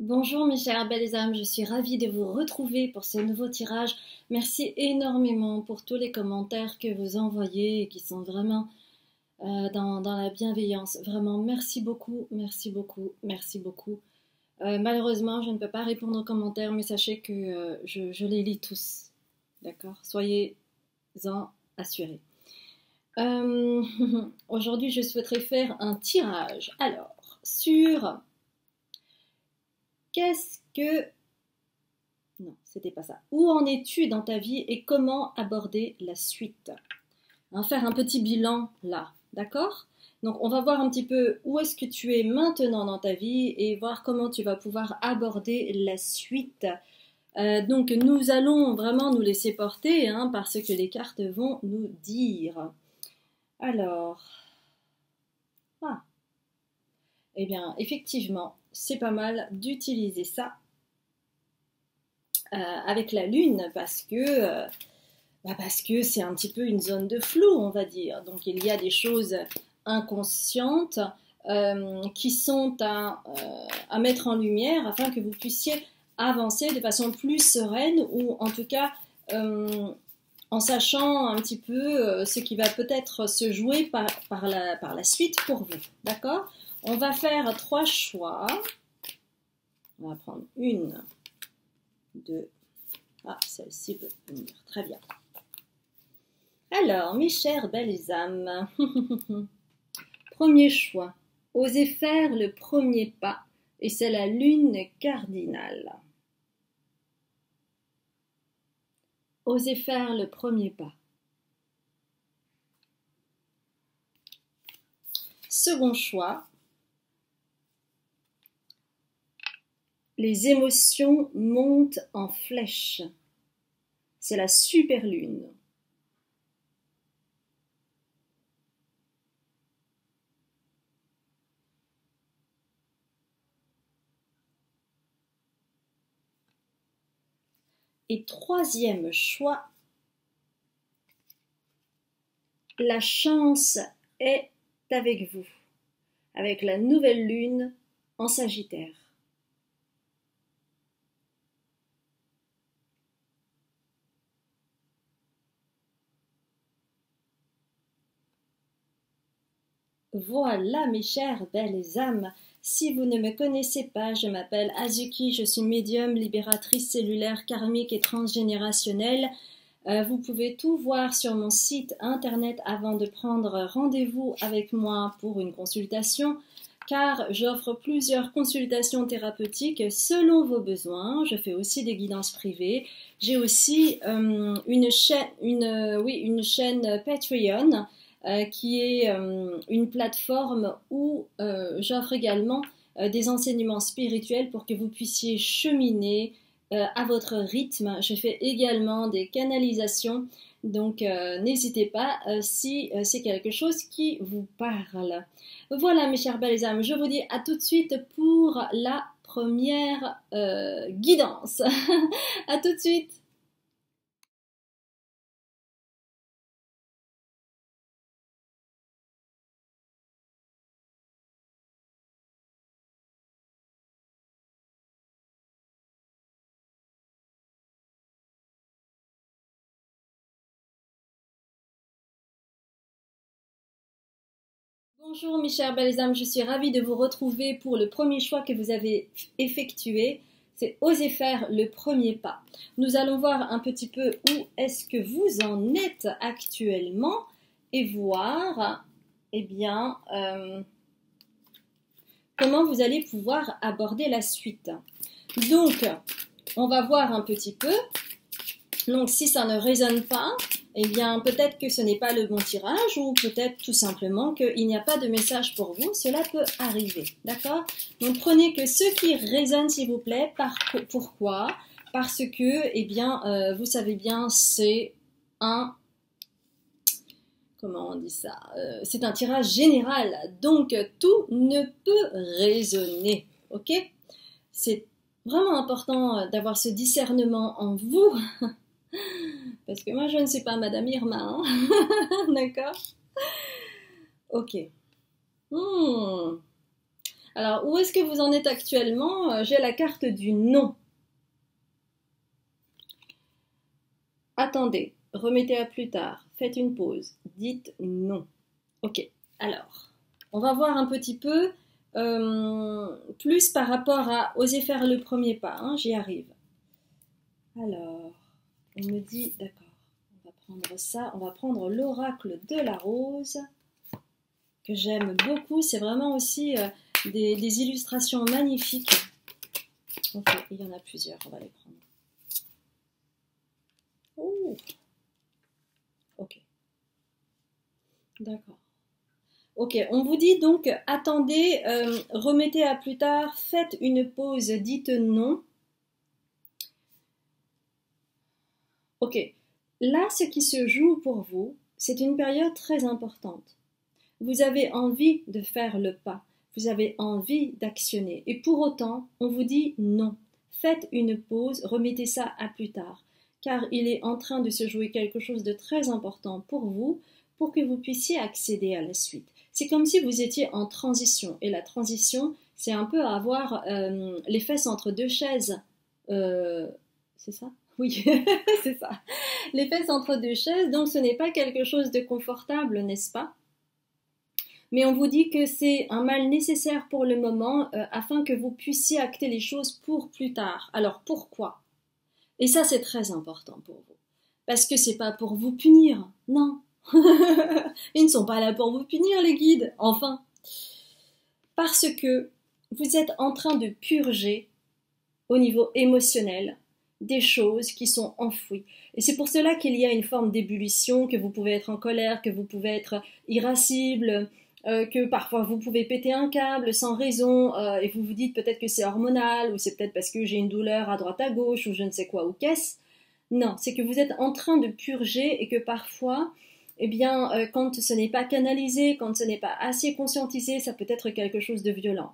Bonjour mes chers belles âmes, je suis ravie de vous retrouver pour ce nouveau tirage. Merci énormément pour tous les commentaires que vous envoyez et qui sont vraiment euh, dans, la bienveillance. Vraiment, merci beaucoup, merci beaucoup, merci beaucoup. Euh, malheureusement, je ne peux pas répondre aux commentaires, mais sachez que euh, je, les lis tous. D'accord? Soyez-en assurés. Aujourd'hui, je souhaiterais faire un tirage. Alors, sur Qu'est-ce que... Non, c'était pas ça. Où en es-tu dans ta vie et comment aborder la suite? On va faire un petit bilan là, d'accord? Donc on va voir un petit peu où est-ce que tu es maintenant dans ta vie et voir comment tu vas pouvoir aborder la suite. Euh, donc nous allons vraiment nous laisser porter hein, parce que les cartes vont nous dire. Alors, ah, eh bien effectivement, c'est pas mal d'utiliser ça euh, avec la lune parce que euh, bah parce que c'est un petit peu une zone de flou, on va dire. Donc il y a des choses inconscientes euh, qui sont à, mettre en lumière afin que vous puissiez avancer de façon plus sereine ou en tout cas en sachant un petit peu ce qui va peut-être se jouer par, par, la, par la suite pour vous. D'accord? On va faire trois choix. On va prendre une, deux. Ah, celle-ci peut venir. Très bien. Alors, mes chères belles âmes, premier choix. Osez faire le premier pas, et c'est la lune cardinale. Osez faire le premier pas. Second choix, les émotions montent en flèche. C'est la super lune. Et troisième choix, la chance est avec vous, avec la nouvelle lune en Sagittaire. Voilà mes chères belles âmes. Si vous ne me connaissez pas, je m'appelle Azuki, je suis médium, libératrice cellulaire, karmique et transgénérationnelle. Euh, vous pouvez tout voir sur mon site internet avant de prendre rendez-vous avec moi pour une consultation car j'offre plusieurs consultations thérapeutiques selon vos besoins. Je fais aussi des guidances privées. J'ai aussi euh, une, chaîne, Patreon euh, qui est euh, une plateforme où euh, j'offre également des enseignements spirituels pour que vous puissiez cheminer à votre rythme. Je fais également des canalisations, donc n'hésitez pas si c'est quelque chose qui vous parle. Voilà mes chers belles âmes, je vous dis à tout de suite pour la première guidance. à tout de suite Bonjour mes chers belles âmes, je suis ravie de vous retrouver pour le premier choix que vous avez effectué. C'est oser faire le premier pas. Nous allons voir un petit peu où est-ce que vous en êtes actuellement et voir, eh bien, euh, comment vous allez pouvoir aborder la suite. Donc, on va voir un petit peu. Donc, si ça ne résonne pas, eh bien peut-être que ce n'est pas le bon tirage ou peut-être tout simplement qu'il n'y a pas de message pour vous. Cela peut arriver, d'accord? Donc prenez que ce qui résonne s'il vous plaît. Par, pourquoi? Parce que, eh bien, euh, vous savez bien, c'est un comment on dit ça? Euh, C'est un tirage général, donc tout ne peut résonner, ok? C'est vraiment important d'avoir ce discernement en vous Parce que moi, je ne suis pas Madame Irma. Hein. D'accord? Ok. Hmm. Alors, où est-ce que vous en êtes actuellement? Euh, J'ai la carte du non. Attendez, remettez à plus tard, faites une pause, dites non. Ok, alors, on va voir un petit peu euh, plus par rapport à oser faire le premier pas. Hein, J'y arrive. Alors, on me dit, d'accord, on va prendre ça, on va prendre l'oracle de la rose, que j'aime beaucoup. C'est vraiment aussi euh, des, illustrations magnifiques. Ok, il y en a plusieurs, on va les prendre. Oh. Ok. D'accord. Ok, on vous dit donc attendez, euh, remettez à plus tard, faites une pause, dites non. Ok, là ce qui se joue pour vous, c'est une période très importante. Vous avez envie de faire le pas, vous avez envie d'actionner, et pour autant on vous dit non. Faites une pause, remettez ça à plus tard, car il est en train de se jouer quelque chose de très important pour vous, pour que vous puissiez accéder à la suite. C'est comme si vous étiez en transition. Et la transition, c'est un peu avoir euh, les fesses entre deux chaises. Euh, c'est ça? C'est ça. Les fesses entre deux chaises. Donc ce n'est pas quelque chose de confortable, n'est-ce pas? Mais on vous dit que c'est un mal nécessaire pour le moment euh, afin que vous puissiez acter les choses pour plus tard. Alors pourquoi? Et ça c'est très important pour vous. Parce que c'est pas pour vous punir, non, Ils ne sont pas là pour vous punir, les guides, enfin. Parce que vous êtes en train de purger au niveau émotionnel des choses qui sont enfouies. Et c'est pour cela qu'il y a une forme d'ébullition, que vous pouvez être en colère, que vous pouvez être irascible, euh, que parfois vous pouvez péter un câble sans raison euh, et vous vous dites peut-être que c'est hormonal ou c'est peut-être parce que j'ai une douleur à droite à gauche ou je ne sais quoi ou qu'est-ce. Non, c'est que vous êtes en train de purger et que parfois eh bien, euh, quand ce n'est pas canalisé, quand ce n'est pas assez conscientisé, ça peut être quelque chose de violent.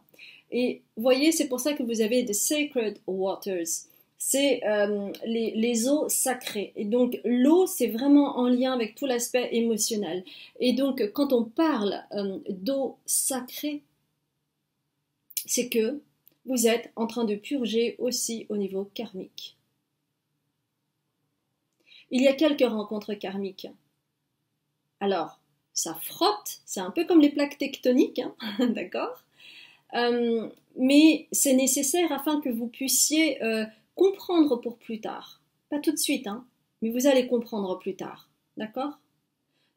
Et voyez, c'est pour ça que vous avez the sacred waters. C'est euh, les, eaux sacrées. Et donc, l'eau, c'est vraiment en lien avec tout l'aspect émotionnel. Et donc, quand on parle euh, d'eau sacrée, c'est que vous êtes en train de purger aussi au niveau karmique. Il y a quelques rencontres karmiques alors, ça frotte, c'est un peu comme les plaques tectoniques, hein, d'accord? Euh, Mais c'est nécessaire afin que vous puissiez comprendre pour plus tard. Pas tout de suite, hein, mais vous allez comprendre plus tard, d'accord?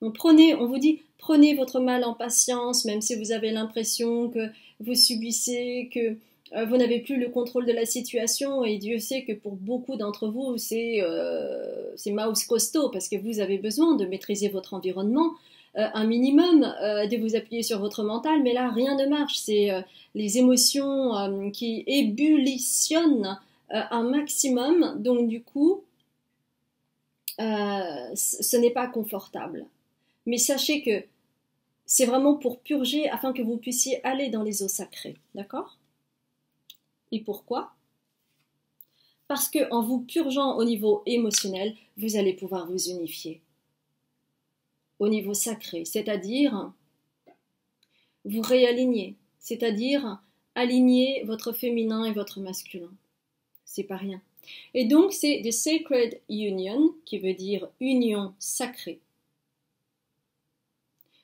Donc prenez, on vous dit, prenez votre mal en patience, même si vous avez l'impression que vous subissez, que euh, vous n'avez plus le contrôle de la situation et Dieu sait que pour beaucoup d'entre vous c'est euh, mouse costaud parce que vous avez besoin de maîtriser votre environnement euh, un minimum, euh, de vous appuyer sur votre mental, mais là rien ne marche, c'est les émotions qui ébullitionnent un maximum, donc du coup ce n'est pas confortable. Mais sachez que c'est vraiment pour purger afin que vous puissiez aller dans les eaux sacrées, d'accord? Et pourquoi? Parce que en vous purgeant au niveau émotionnel, vous allez pouvoir vous unifier. Au niveau sacré, c'est-à-dire vous réaligner, c'est-à-dire aligner votre féminin et votre masculin. C'est pas rien. Et donc c'est the sacred union qui veut dire union sacrée.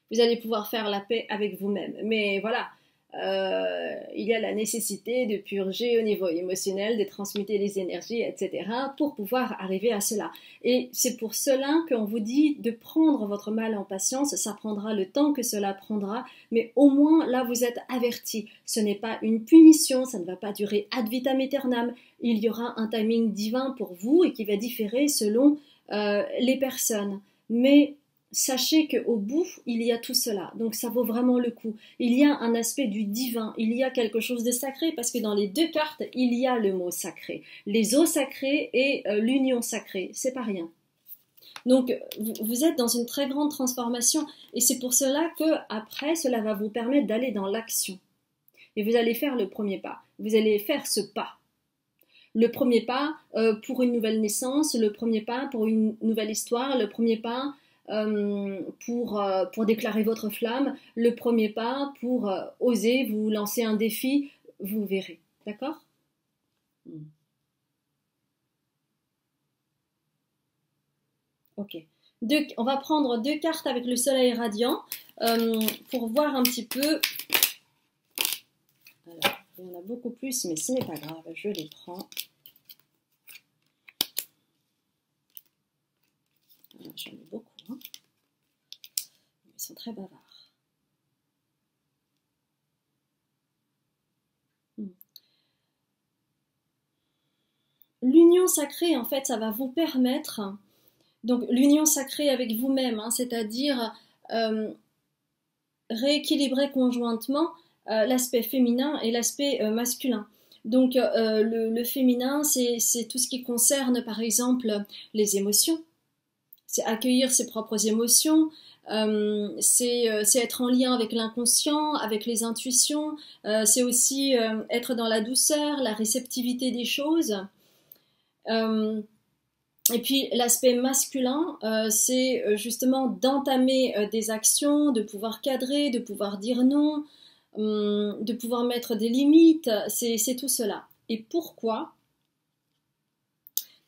Vous allez pouvoir faire la paix avec vous-même. Mais voilà, euh, il y a la nécessité de purger au niveau émotionnel, de transmuter les énergies, etc., pour pouvoir arriver à cela. Et c'est pour cela qu'on vous dit de prendre votre mal en patience, ça prendra le temps que cela prendra, mais au moins là vous êtes averti. Ce n'est pas une punition, ça ne va pas durer ad vitam aeternam, il y aura un timing divin pour vous et qui va différer selon euh, les personnes. Mais sachez qu'au bout, il y a tout cela. Donc ça vaut vraiment le coup. Il y a un aspect du divin, il y a quelque chose de sacré, parce que dans les deux cartes, il y a le mot sacré. Les eaux sacrées et euh, l'union sacrée, c'est pas rien. Donc vous, êtes dans une très grande transformation et c'est pour cela que après cela va vous permettre d'aller dans l'action. Et vous allez faire le premier pas. Vous allez faire ce pas. Le premier pas euh, pour une nouvelle naissance, le premier pas pour une nouvelle histoire, le premier pas pour, pour déclarer votre flamme, le premier pas pour oser vous lancer un défi, vous verrez. D'accord? Hmm. Ok. on va prendre deux cartes avec le soleil radiant pour voir un petit peu. Alors, il y en a beaucoup plus, mais ce n'est pas grave, je les prends. J'en ai beaucoup. Sont très bavards. Hmm. L'union sacrée, en fait, ça va vous permettre, donc l'union sacrée avec vous-même, hein, c'est-à-dire euh, rééquilibrer conjointement euh, l'aspect féminin et l'aspect euh, masculin. Donc le, féminin, c'est tout ce qui concerne par exemple les émotions, c'est accueillir ses propres émotions, euh, euh, c'est être en lien avec l'inconscient, avec les intuitions, euh, c'est aussi être dans la douceur, la réceptivité des choses. et puis l'aspect masculin, c'est justement d'entamer des actions, de pouvoir cadrer, de pouvoir dire non, de pouvoir mettre des limites, c'est tout cela. Et pourquoi?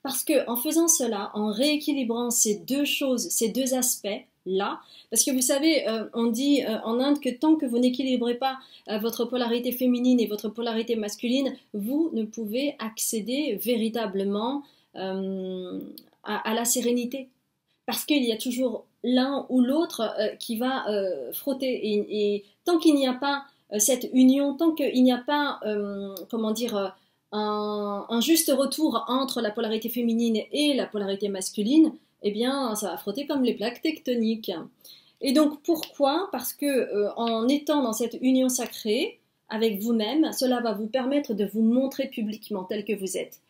Parce que en faisant cela, en rééquilibrant ces deux choses, ces deux aspects, là. Parce que vous savez, euh, on dit euh, en Inde que tant que vous n'équilibrez pas euh, votre polarité féminine et votre polarité masculine, vous ne pouvez accéder véritablement à, la sérénité. Parce qu'il y a toujours l'un ou l'autre qui va frotter. Et, et tant qu'il n'y a pas cette union, tant qu'il n'y a pas, comment dire, un, juste retour entre la polarité féminine et la polarité masculine, eh bien, ça va frotter comme les plaques tectoniques. Et donc, pourquoi? Parce que euh, en étant dans cette union sacrée avec vous-même, cela va vous permettre de vous montrer publiquement tel que vous êtes.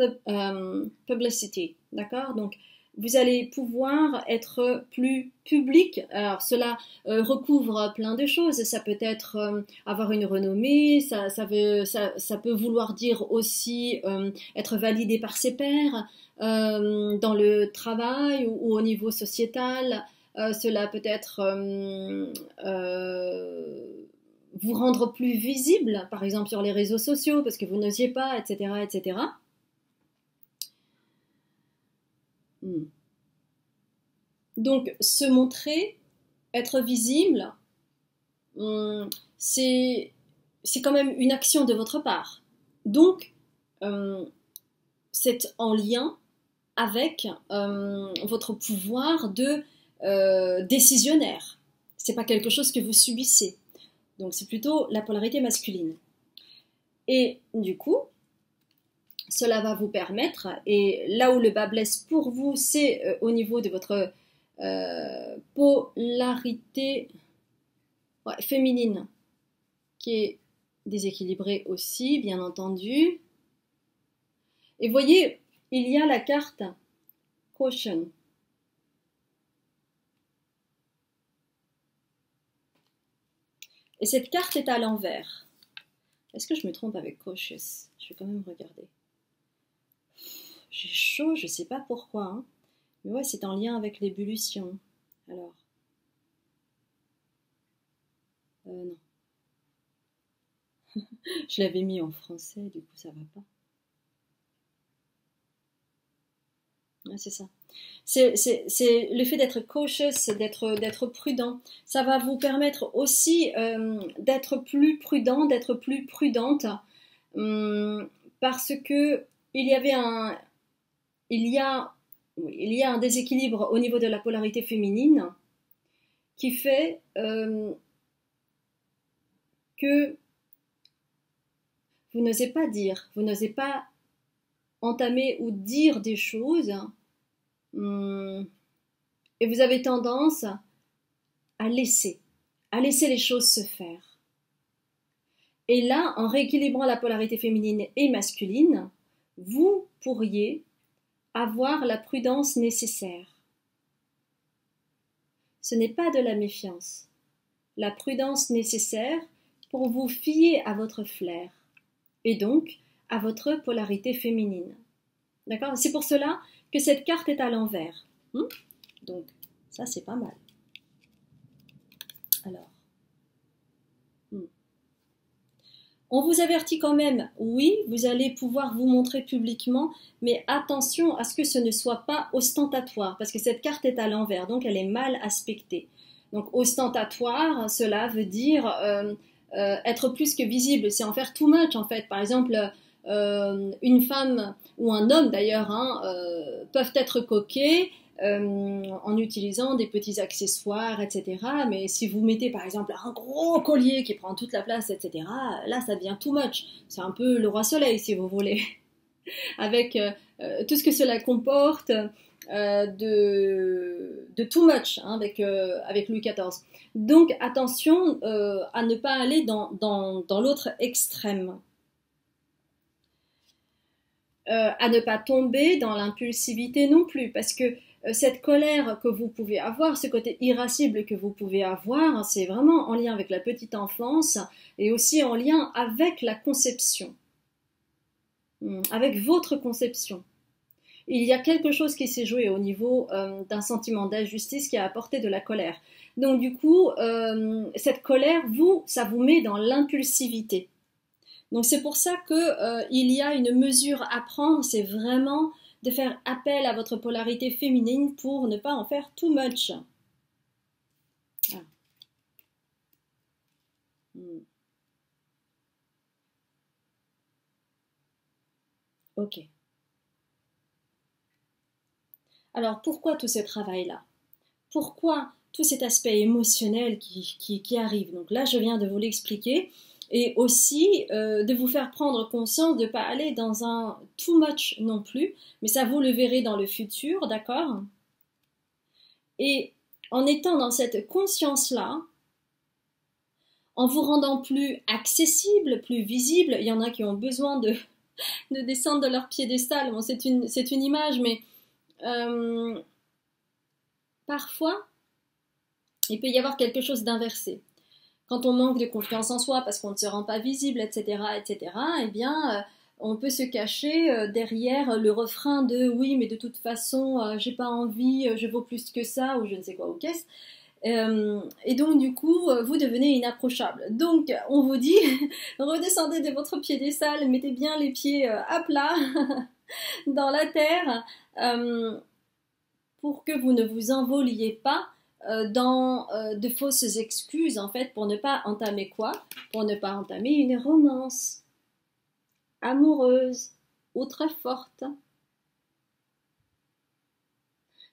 Euh, publicity, d'accord? Donc, vous allez pouvoir être plus public. Alors cela euh, recouvre plein de choses. Ça peut être euh, avoir une renommée, ça, peut vouloir dire aussi euh, être validé par ses pairs dans le travail ou, au niveau sociétal. cela peut être vous rendre plus visible, par exemple sur les réseaux sociaux, parce que vous n'osiez pas, etc., etc. Hmm. Donc, se montrer, être visible, hmm, c'est quand même une action de votre part. Donc, euh, c'est en lien avec votre pouvoir de euh, décisionnaire. C'est pas quelque chose que vous subissez. Donc, c'est plutôt la polarité masculine. Et du coup, cela va vous permettre, et là où le bas blesse pour vous, c'est euh, au niveau de votre euh, polarité féminine, qui est déséquilibrée aussi, bien entendu. Et voyez, il y a la carte Caution. Et cette carte est à l'envers. Est-ce que je me trompe avec Cautious Je vais quand même regarder. J'ai chaud, je sais pas pourquoi. Hein. Mais ouais, c'est en lien avec l'ébullition. Alors. Euh, non. je l'avais mis en français, du coup ça va pas. Ouais, c'est ça. C'est le fait d'être cautious, d'être prudent. Ça va vous permettre aussi euh, d'être plus prudent, d'être plus prudente, hum, parce que il y avait un, il y a, un déséquilibre au niveau de la polarité féminine qui fait euh, que vous n'osez pas dire, vous n'osez pas entamer ou dire des choses, hum, et vous avez tendance à laisser, à laisser les choses se faire. Et là, en rééquilibrant la polarité féminine et masculine, vous pourriez avoir la prudence nécessaire. Ce n'est pas de la méfiance. La prudence nécessaire pour vous fier à votre flair et donc à votre polarité féminine. D'accord? C'est pour cela que cette carte est à l'envers. Hmm? donc, Ça, c'est pas mal. Alors. Hmm. On vous avertit quand même, oui, vous allez pouvoir vous montrer publiquement, mais attention à ce que ce ne soit pas ostentatoire, parce que cette carte est à l'envers, donc elle est mal aspectée. Donc ostentatoire, cela veut dire euh, euh, être plus que visible, c'est en faire too much en fait. Par exemple, euh, une femme ou un homme d'ailleurs hein, peuvent être coquets en utilisant des petits accessoires, etc. Mais si vous mettez par exemple un gros collier qui prend toute la place, etc., là ça devient too much. C'est un peu le roi soleil si vous voulez. Avec tout ce que cela comporte, euh, de, de, too much hein, avec, euh, avec Louis XIV. Donc attention euh, à ne pas aller dans l'autre extrême. à ne pas tomber dans l'impulsivité non plus, parce que cette colère que vous pouvez avoir, ce côté irascible que vous pouvez avoir, c'est vraiment en lien avec la petite enfance et aussi en lien avec la conception, hmm, avec votre conception il y a quelque chose qui s'est joué au niveau euh, d'un sentiment d'injustice qui a apporté de la colère. Donc du coup, euh, cette colère, vous, ça vous met dans l'impulsivité. Donc c'est pour ça qu'il euh, y a une mesure à prendre, c'est vraiment de faire appel à votre polarité féminine pour ne pas en faire too much. Ah. Hmm. Ok. Alors pourquoi tout ce travail-là? Pourquoi tout cet aspect émotionnel qui, qui, arrive? Donc là, je viens de vous l'expliquer. Et aussi euh, de vous faire prendre conscience de ne pas aller dans un too much non plus, mais ça vous le verrez dans le futur, d'accord? Et en étant dans cette conscience-là, en vous rendant plus accessible, plus visible, il y en a qui ont besoin de, de descendre de leur piédestal. Bon, c'est une, une image, mais euh, parfois, il peut y avoir quelque chose d'inversé. Quand on manque de confiance en soi parce qu'on ne se rend pas visible, etc., etc., eh bien, euh, on peut se cacher euh, derrière le refrain de oui, mais de toute façon, j'ai pas envie, je vaux plus que ça, ou je ne sais quoi, ou qu'est-ce. et donc, du coup, vous devenez inapprochable. Donc, on vous dit, redescendez de votre piédestal, mettez bien les pieds à plat dans la terre, euh, pour que vous ne vous envoliez pas euh, dans euh, de fausses excuses, en fait, pour ne pas entamer quoi? Pour ne pas entamer une romance amoureuse ou très forte.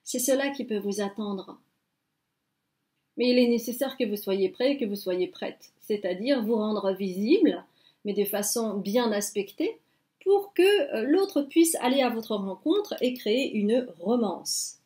C'est cela qui peut vous attendre. Mais il est nécessaire que vous soyez prêt, que vous soyez prête, c'est-à-dire vous rendre visible, mais de façon bien aspectée, pour que euh, l'autre puisse aller à votre rencontre et créer une romance.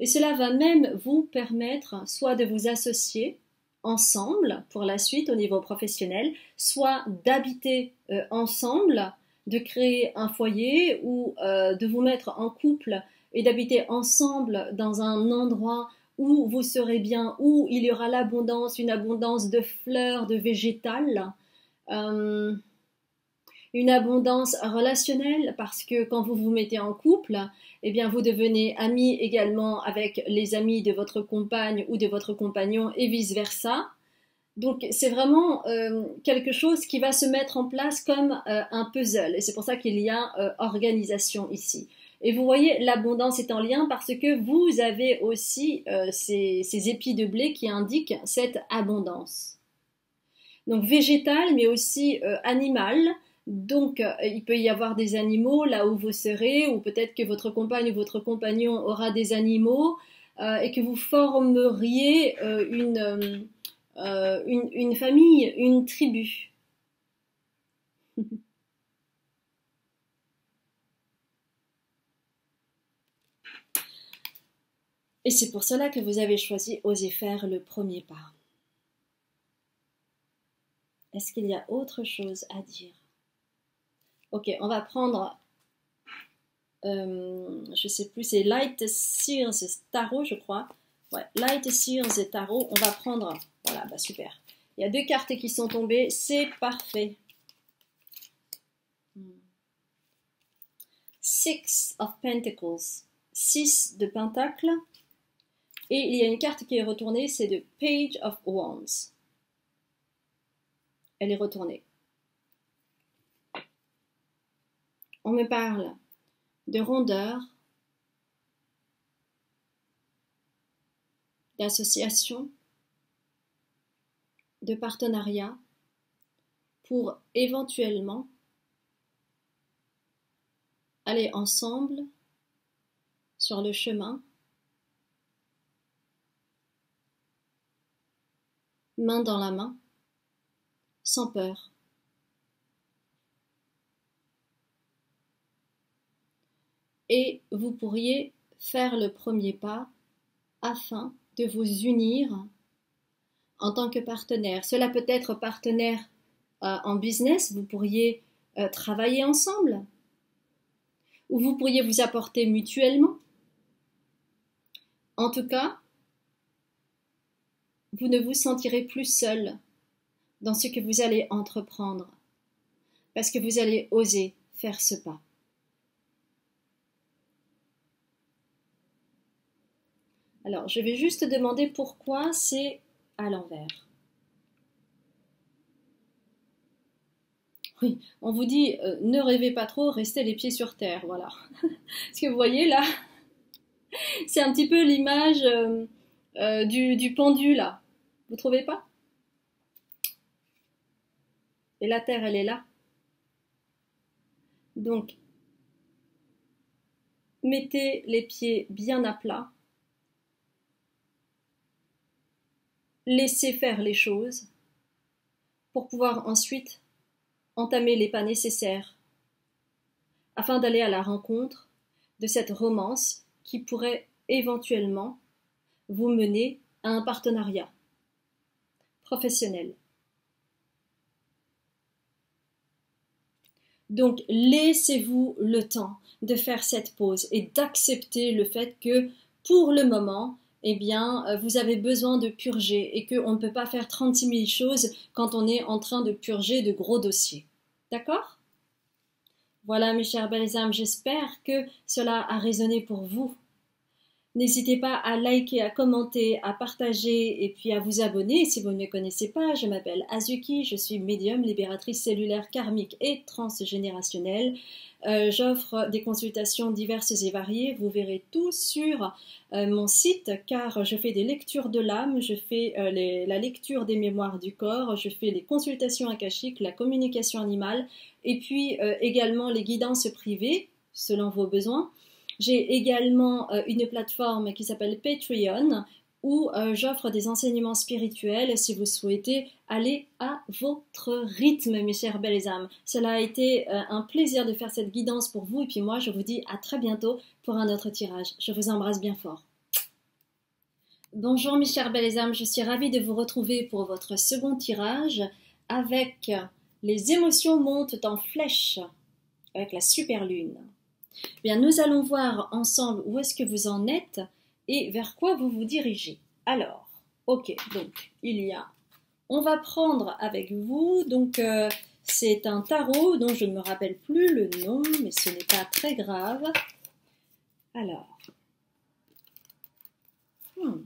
Et cela va même vous permettre soit de vous associer ensemble pour la suite au niveau professionnel, soit d'habiter euh, ensemble, de créer un foyer ou euh, de vous mettre en couple et d'habiter ensemble dans un endroit où vous serez bien, où il y aura l'abondance, une abondance de fleurs, de végétal une abondance relationnelle parce que quand vous vous mettez en couple, eh bien vous devenez ami également avec les amis de votre compagne ou de votre compagnon et vice versa. Donc c'est vraiment euh, quelque chose qui va se mettre en place comme euh, un puzzle et c'est pour ça qu'il y a euh, organisation ici. Et vous voyez, l'abondance est en lien parce que vous avez aussi ces épis de blé qui indiquent cette abondance. Donc végétal mais aussi animal, donc, euh, il peut y avoir des animaux là où vous serez, ou peut-être que votre compagne ou votre compagnon aura des animaux, euh, et que vous formeriez euh, une, une, famille, une tribu. Et c'est pour cela que vous avez choisi Oser faire le premier pas. Est-ce qu'il y a autre chose à dire? Ok, on va prendre, euh, je sais plus, c'est Light Sears Tarot, je crois. Ouais, Light Sears Tarot. On va prendre, voilà, bah super. Il y a deux cartes qui sont tombées, c'est parfait. Six of Pentacles, six de pentacles Et il y a une carte qui est retournée, c'est de Page of Wands. Elle est retournée. On me parle de rondeur, d'association, de partenariat pour éventuellement aller ensemble sur le chemin, main dans la main, sans peur. Et vous pourriez faire le premier pas afin de vous unir en tant que partenaire. Cela peut être partenaire euh, en business, vous pourriez euh, travailler ensemble, ou vous pourriez vous apporter mutuellement. En tout cas, vous ne vous sentirez plus seul dans ce que vous allez entreprendre, parce que vous allez oser faire ce pas. Alors, je vais juste demander pourquoi c'est à l'envers. Oui, on vous dit euh, ne rêvez pas trop, restez les pieds sur terre, voilà. Ce que vous voyez là, c'est un petit peu l'image euh, euh, du, du pendu là. Vous trouvez pas? Et la terre, elle est là. Donc, mettez les pieds bien à plat. Laissez faire les choses pour pouvoir ensuite entamer les pas nécessaires afin d'aller à la rencontre de cette romance qui pourrait éventuellement vous mener à un partenariat professionnel. Donc laissez-vous le temps de faire cette pause et d'accepter le fait que pour le moment, eh bien, euh, vous avez besoin de purger et qu'on ne peut pas faire 36 000 choses quand on est en train de purger de gros dossiers. D'accord? Voilà, mes chers belles âmes, j'espère que cela a résonné pour vous. N'hésitez pas à liker, à commenter, à partager et puis à vous abonner si vous ne me connaissez pas. Je m'appelle Azuki, je suis médium, libératrice cellulaire karmique et transgénérationnelle. Euh, j'offre des consultations diverses et variées. Vous verrez tout sur euh, mon site car je fais des lectures de l'âme, je fais euh, la lecture des mémoires du corps, je fais les consultations akashiques, la communication animale et puis également les guidances privées selon vos besoins. J'ai également euh, une plateforme qui s'appelle Patreon où euh, j'offre des enseignements spirituels si vous souhaitez aller à votre rythme, mes chères belles âmes. Cela a été euh, un plaisir de faire cette guidance pour vous et puis moi je vous dis à très bientôt pour un autre tirage. Je vous embrasse bien fort. Bonjour mes chères belles âmes, je suis ravie de vous retrouver pour votre second tirage avec les émotions montent en flèche avec la super lune. Bien, nous allons voir ensemble où est-ce que vous en êtes et vers quoi vous vous dirigez. Alors, ok, donc il y a. On va prendre avec vous, donc euh, c'est un tarot dont je ne me rappelle plus le nom, mais ce n'est pas très grave. Alors. Hmm.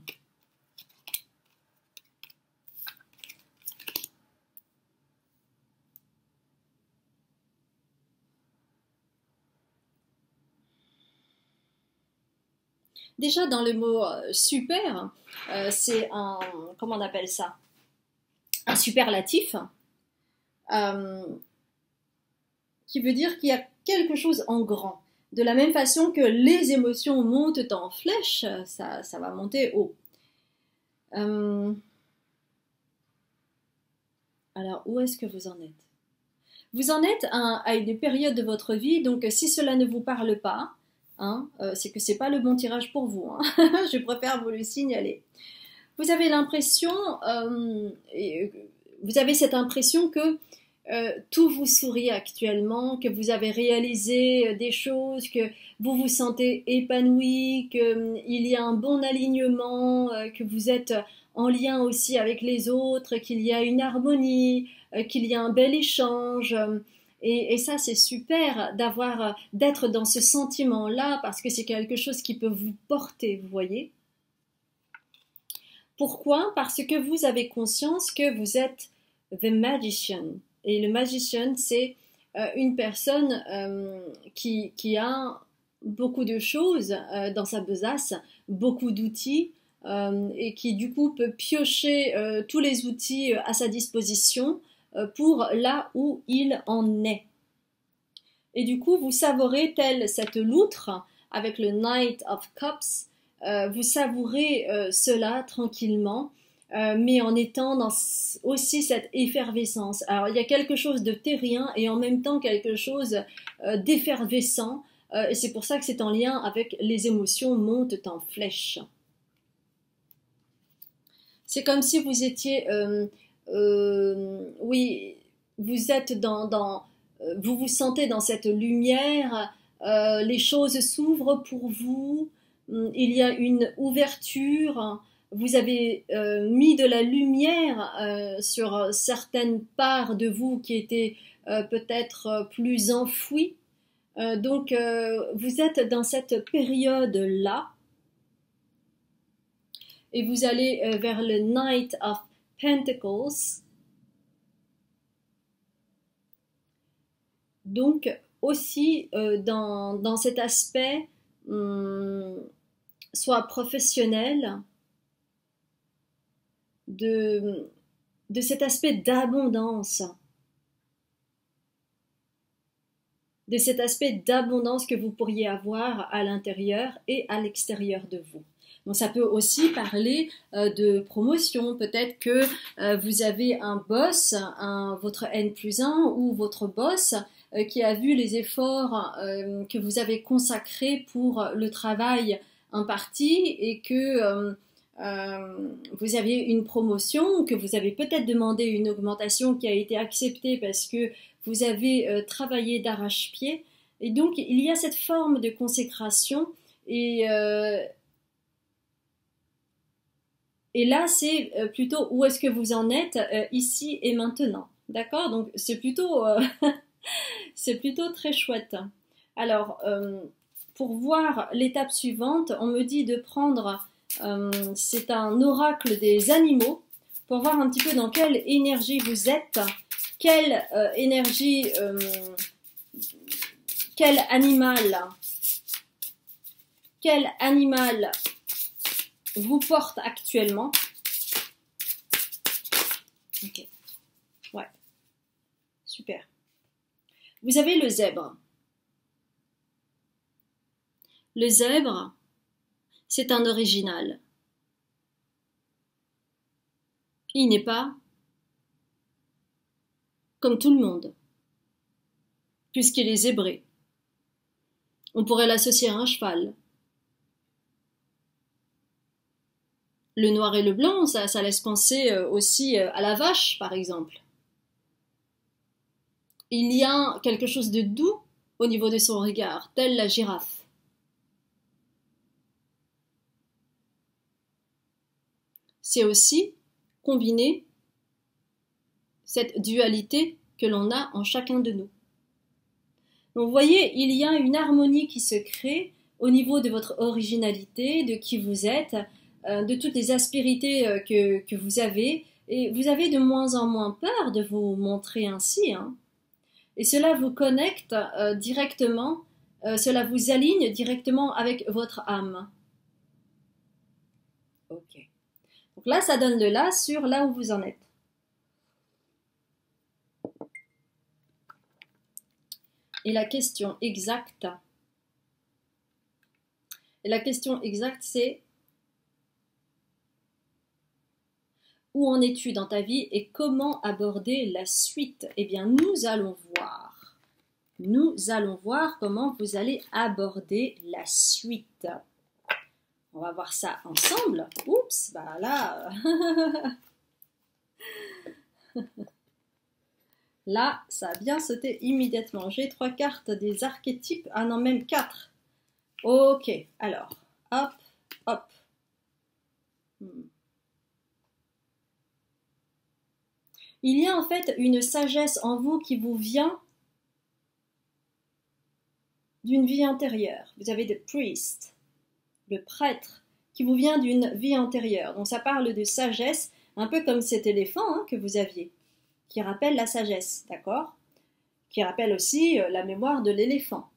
Déjà, dans le mot euh, super, euh, c'est un, comment on appelle ça? Un superlatif, euh, qui veut dire qu'il y a quelque chose en grand. De la même façon que les émotions montent en flèche, ça, ça va monter haut. alors, où est-ce que vous en êtes? Vous en êtes à une période de votre vie, donc si cela ne vous parle pas, Hein, euh, c'est que c'est pas le bon tirage pour vous. Hein. je préfère vous le signaler. Vous avez l'impression, euh, euh, vous avez cette impression que tout vous sourit actuellement, que vous avez réalisé des choses, que vous vous sentez épanoui, qu'il y a un bon alignement, que vous êtes en lien aussi avec les autres, qu'il y a une harmonie, qu'il y a un bel échange. Et, ça, c'est super d'avoir, d'être dans ce sentiment-là parce que c'est quelque chose qui peut vous porter, vous voyez. Pourquoi? Parce que vous avez conscience que vous êtes the magician. Et le magician, c'est euh, une personne euh, qui, a beaucoup de choses euh, dans sa besace, beaucoup d'outils, et qui du coup peut piocher tous les outils à sa disposition pour là où il en est. Et du coup, vous savourez telle cette loutre avec le Knight of Cups, vous savourez cela tranquillement euh, mais en étant dans aussi cette effervescence. Alors il y a quelque chose de terrien et en même temps quelque chose euh, d'effervescent, euh, et c'est pour ça que c'est en lien avec les émotions montent en flèche. C'est comme si vous étiez, oui, vous êtes dans, dans vous vous sentez dans cette lumière, les choses s'ouvrent pour vous, il y a une ouverture vous avez euh, mis de la lumière euh, sur certaines parts de vous qui étaient euh, peut-être plus enfouies. donc vous êtes dans cette période-là et vous allez vers le Night of Pentacles. Donc aussi dans, dans, cet aspect hum, soit professionnel, de cet aspect d'abondance, de cet aspect d'abondance que vous pourriez avoir à l'intérieur et à l'extérieur de vous. Donc ça peut aussi parler euh, de promotion. Peut-être que euh, vous avez un boss, un, votre N plus 1 ou votre boss euh, qui a vu les efforts que vous avez consacrés pour le travail imparti et que vous aviez une promotion, que vous avez peut-être demandé une augmentation qui a été acceptée parce que vous avez travaillé d'arrache-pied. Et donc, il y a cette forme de consécration. Et, et là, c'est plutôt où est-ce que vous en êtes ici et maintenant. D'accord? Donc, c'est plutôt, c'est plutôt très chouette. Alors, pour voir l'étape suivante, on me dit de prendre euh, c'est un oracle des animaux pour voir un petit peu dans quelle énergie vous êtes, quelle euh, énergie, euh, quel animal, quel animal vous porte actuellement. Ok. Ouais. Super. Vous avez le zèbre. Le zèbre, c'est un original. Il n'est pas comme tout le monde, puisqu'il est zébré. On pourrait l'associer à un cheval. Le noir et le blanc, ça, laisse penser euh, aussi euh, à la vache, par exemple. Il y a quelque chose de doux au niveau de son regard, tel la girafe. c'est aussi combiner cette dualité que l'on a en chacun de nous. Donc vous voyez, il y a une harmonie qui se crée au niveau de votre originalité, de qui vous êtes, de toutes les aspérités euh, que, vous avez, et vous avez de moins en moins peur de vous montrer ainsi. Hein. Et cela vous connecte euh, directement, cela vous aligne directement avec votre âme. Ok là, ça donne de là sur là où vous en êtes. Et la question exacte, et la question exacte, c'est où en es-tu dans ta vie et comment aborder la suite? Eh bien, nous allons voir. Nous allons voir comment vous allez aborder la suite. On va voir ça ensemble. Oups, bah là. là, ça a bien sauté immédiatement. J'ai trois cartes des archétypes. Ah non, même quatre. Ok, alors, hop, hop. Hmm. Il y a en fait une sagesse en vous qui vous vient d'une vie intérieure. Vous avez des priests le prêtre qui vous vient d'une vie antérieure. Donc ça parle de sagesse, un peu comme cet éléphant hein, que vous aviez, qui rappelle la sagesse, d'accord? Qui rappelle aussi euh, la mémoire de l'éléphant.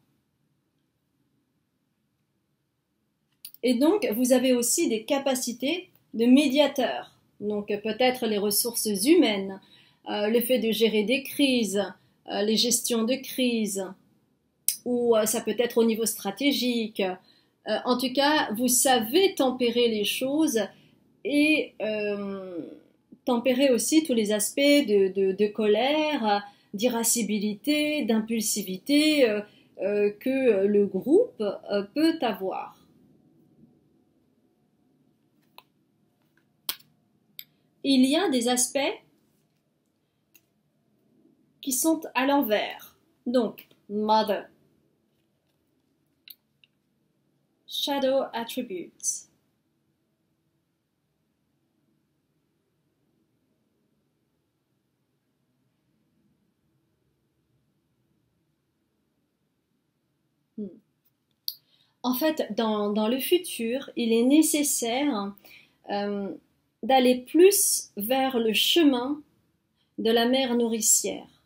Et donc, vous avez aussi des capacités de médiateur. Donc peut-être les ressources humaines, le fait de gérer des crises, euh, les gestions de crises, ou euh, ça peut être au niveau stratégique. en tout cas, vous savez tempérer les choses et tempérer aussi tous les aspects de, colère, d'irascibilité, d'impulsivité que le groupe peut avoir. il y a des aspects qui sont à l'envers. Donc, mother. Shadow attributes. Hmm. En fait, dans, le futur, il est nécessaire euh, d'aller plus vers le chemin de la mère nourricière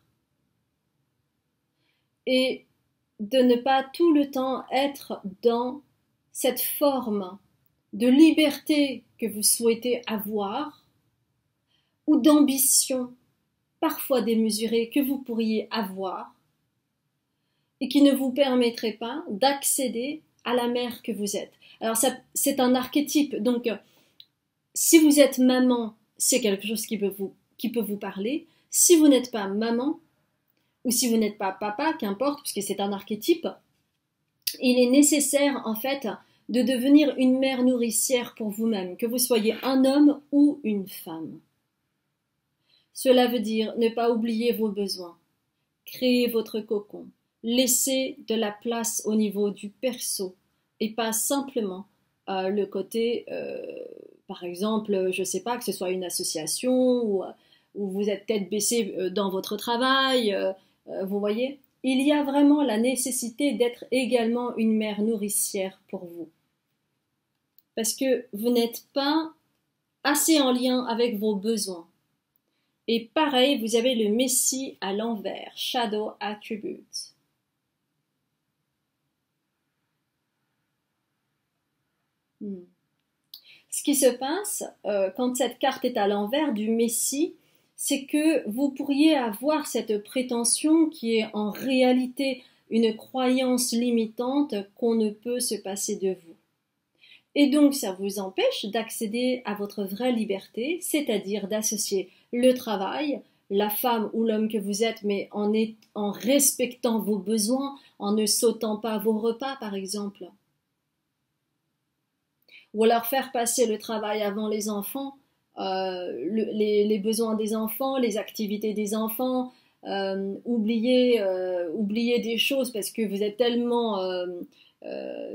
et de ne pas tout le temps être dans cette forme de liberté que vous souhaitez avoir ou d'ambition parfois démesurée que vous pourriez avoir et qui ne vous permettrait pas d'accéder à la mère que vous êtes. Alors c'est un archétype, donc si vous êtes maman, c'est quelque chose qui peut vous, qui peut vous parler. Si vous n'êtes pas maman, ou si vous n'êtes pas papa, qu'importe, puisque c'est un archétype, il est nécessaire en fait de devenir une mère nourricière pour vous-même, que vous soyez un homme ou une femme. Cela veut dire ne pas oublier vos besoins, créer votre cocon, laisser de la place au niveau du perso et pas simplement euh, le côté euh, par exemple, je ne sais pas, que ce soit une association ou, vous êtes tête baissée euh, dans votre travail, euh, euh, vous voyez, il y a vraiment la nécessité d'être également une mère nourricière pour vous. Parce que vous n'êtes pas assez en lien avec vos besoins. Et pareil, vous avez le Messie à l'envers, Shadow Attributes. Hmm. Ce qui se passe euh, quand cette carte est à l'envers du Messie, c'est que vous pourriez avoir cette prétention qui est en réalité une croyance limitante qu'on ne peut se passer de vous. Et donc ça vous empêche d'accéder à votre vraie liberté, c'est-à-dire d'associer le travail, la femme ou l'homme que vous êtes, mais en, respectant vos besoins, en ne sautant pas vos repas par exemple ou alors faire passer le travail avant les enfants, euh, les, besoins des enfants, les activités des enfants, euh, oublier, euh, oublier des choses parce que vous êtes tellement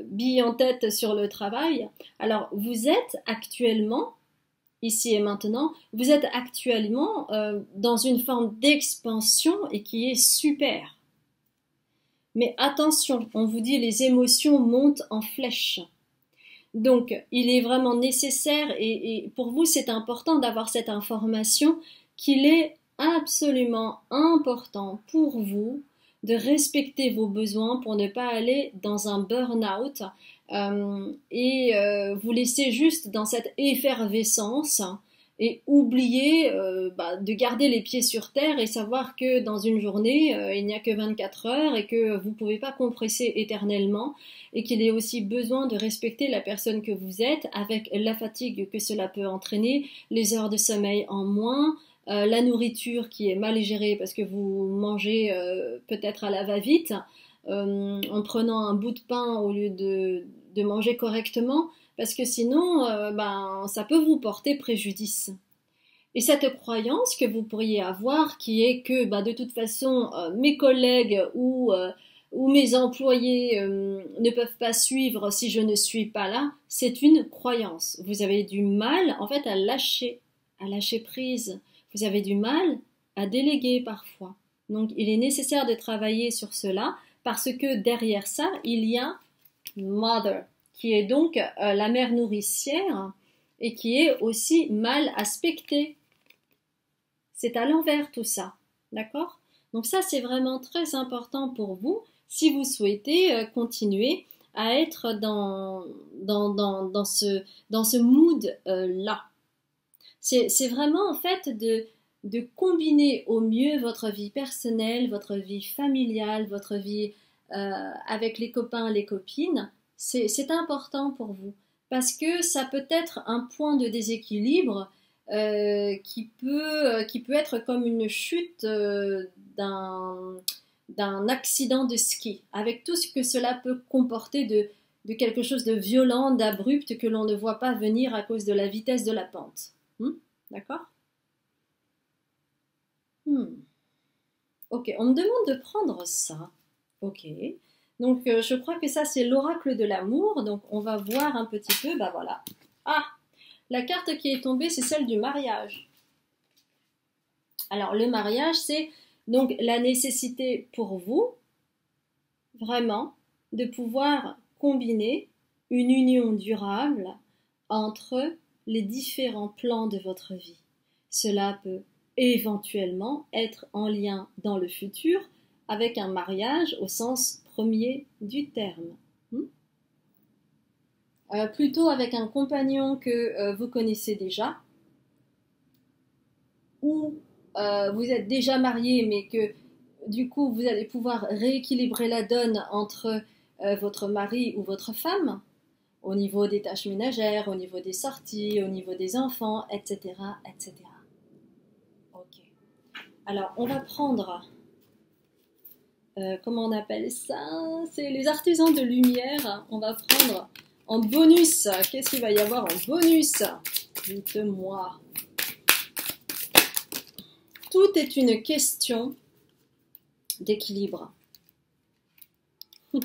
bille en tête sur le travail. Alors vous êtes actuellement, ici et maintenant, vous êtes actuellement dans une forme d'expansion et qui est super. Mais attention, on vous dit les émotions montent en flèche. Donc, il est vraiment nécessaire et, pour vous, c'est important d'avoir cette information qu'il est absolument important pour vous de respecter vos besoins pour ne pas aller dans un burn-out euh, et euh, vous laisser juste dans cette effervescence et oublier euh, bah, de garder les pieds sur terre et savoir que dans une journée, euh, il n'y a que 24 heures et que vous ne pouvez pas compresser éternellement et qu'il est aussi besoin de respecter la personne que vous êtes avec la fatigue que cela peut entraîner, les heures de sommeil en moins, euh, la nourriture qui est mal gérée parce que vous mangez peut-être à la va-vite, en prenant un bout de pain au lieu de, de manger correctement parce que sinon, euh, ben, ça peut vous porter préjudice. Et cette croyance que vous pourriez avoir, qui est que ben, de toute façon, euh, mes collègues ou, euh, ou mes employés ne peuvent pas suivre si je ne suis pas là, c'est une croyance. Vous avez du mal, en fait, à lâcher, à lâcher prise. Vous avez du mal à déléguer parfois. Donc, il est nécessaire de travailler sur cela parce que derrière ça, il y a mother qui est donc euh, la mère nourricière et qui est aussi mal aspectée. C'est à l'envers tout ça. D'accord? Donc ça, c'est vraiment très important pour vous si vous souhaitez euh, continuer à être dans, dans, dans, ce, dans ce mood-là. c'est vraiment en fait de, de combiner au mieux votre vie personnelle, votre vie familiale, votre vie euh, avec les copains, les copines. C'est important pour vous parce que ça peut être un point de déséquilibre euh, qui, peut, qui peut être comme une chute euh, d'un accident de ski, avec tout ce que cela peut comporter de, de quelque chose de violent, d'abrupt que l'on ne voit pas venir à cause de la vitesse de la pente. Hmm? D'accord? Hmm. Ok, on me demande de prendre ça. Ok. Donc, euh, je crois que ça, c'est l'oracle de l'amour. Donc, on va voir un petit peu. Bah voilà. Ah La carte qui est tombée, c'est celle du mariage. Alors, le mariage, c'est donc la nécessité pour vous, vraiment, de pouvoir combiner une union durable entre les différents plans de votre vie. Cela peut éventuellement être en lien dans le futur avec un mariage au sens premier du terme. Hmm? Euh, plutôt avec un compagnon que euh, vous connaissez déjà, ou euh, vous êtes déjà marié mais que du coup vous allez pouvoir rééquilibrer la donne entre votre mari ou votre femme au niveau des tâches ménagères, au niveau des sorties, au niveau des enfants, etc. etc. Alors, on va prendre, euh, comment on appelle ça? C'est les artisans de lumière. On va prendre en bonus. Qu'est-ce qu'il va y avoir en bonus? Dites-moi. Tout est une question d'équilibre.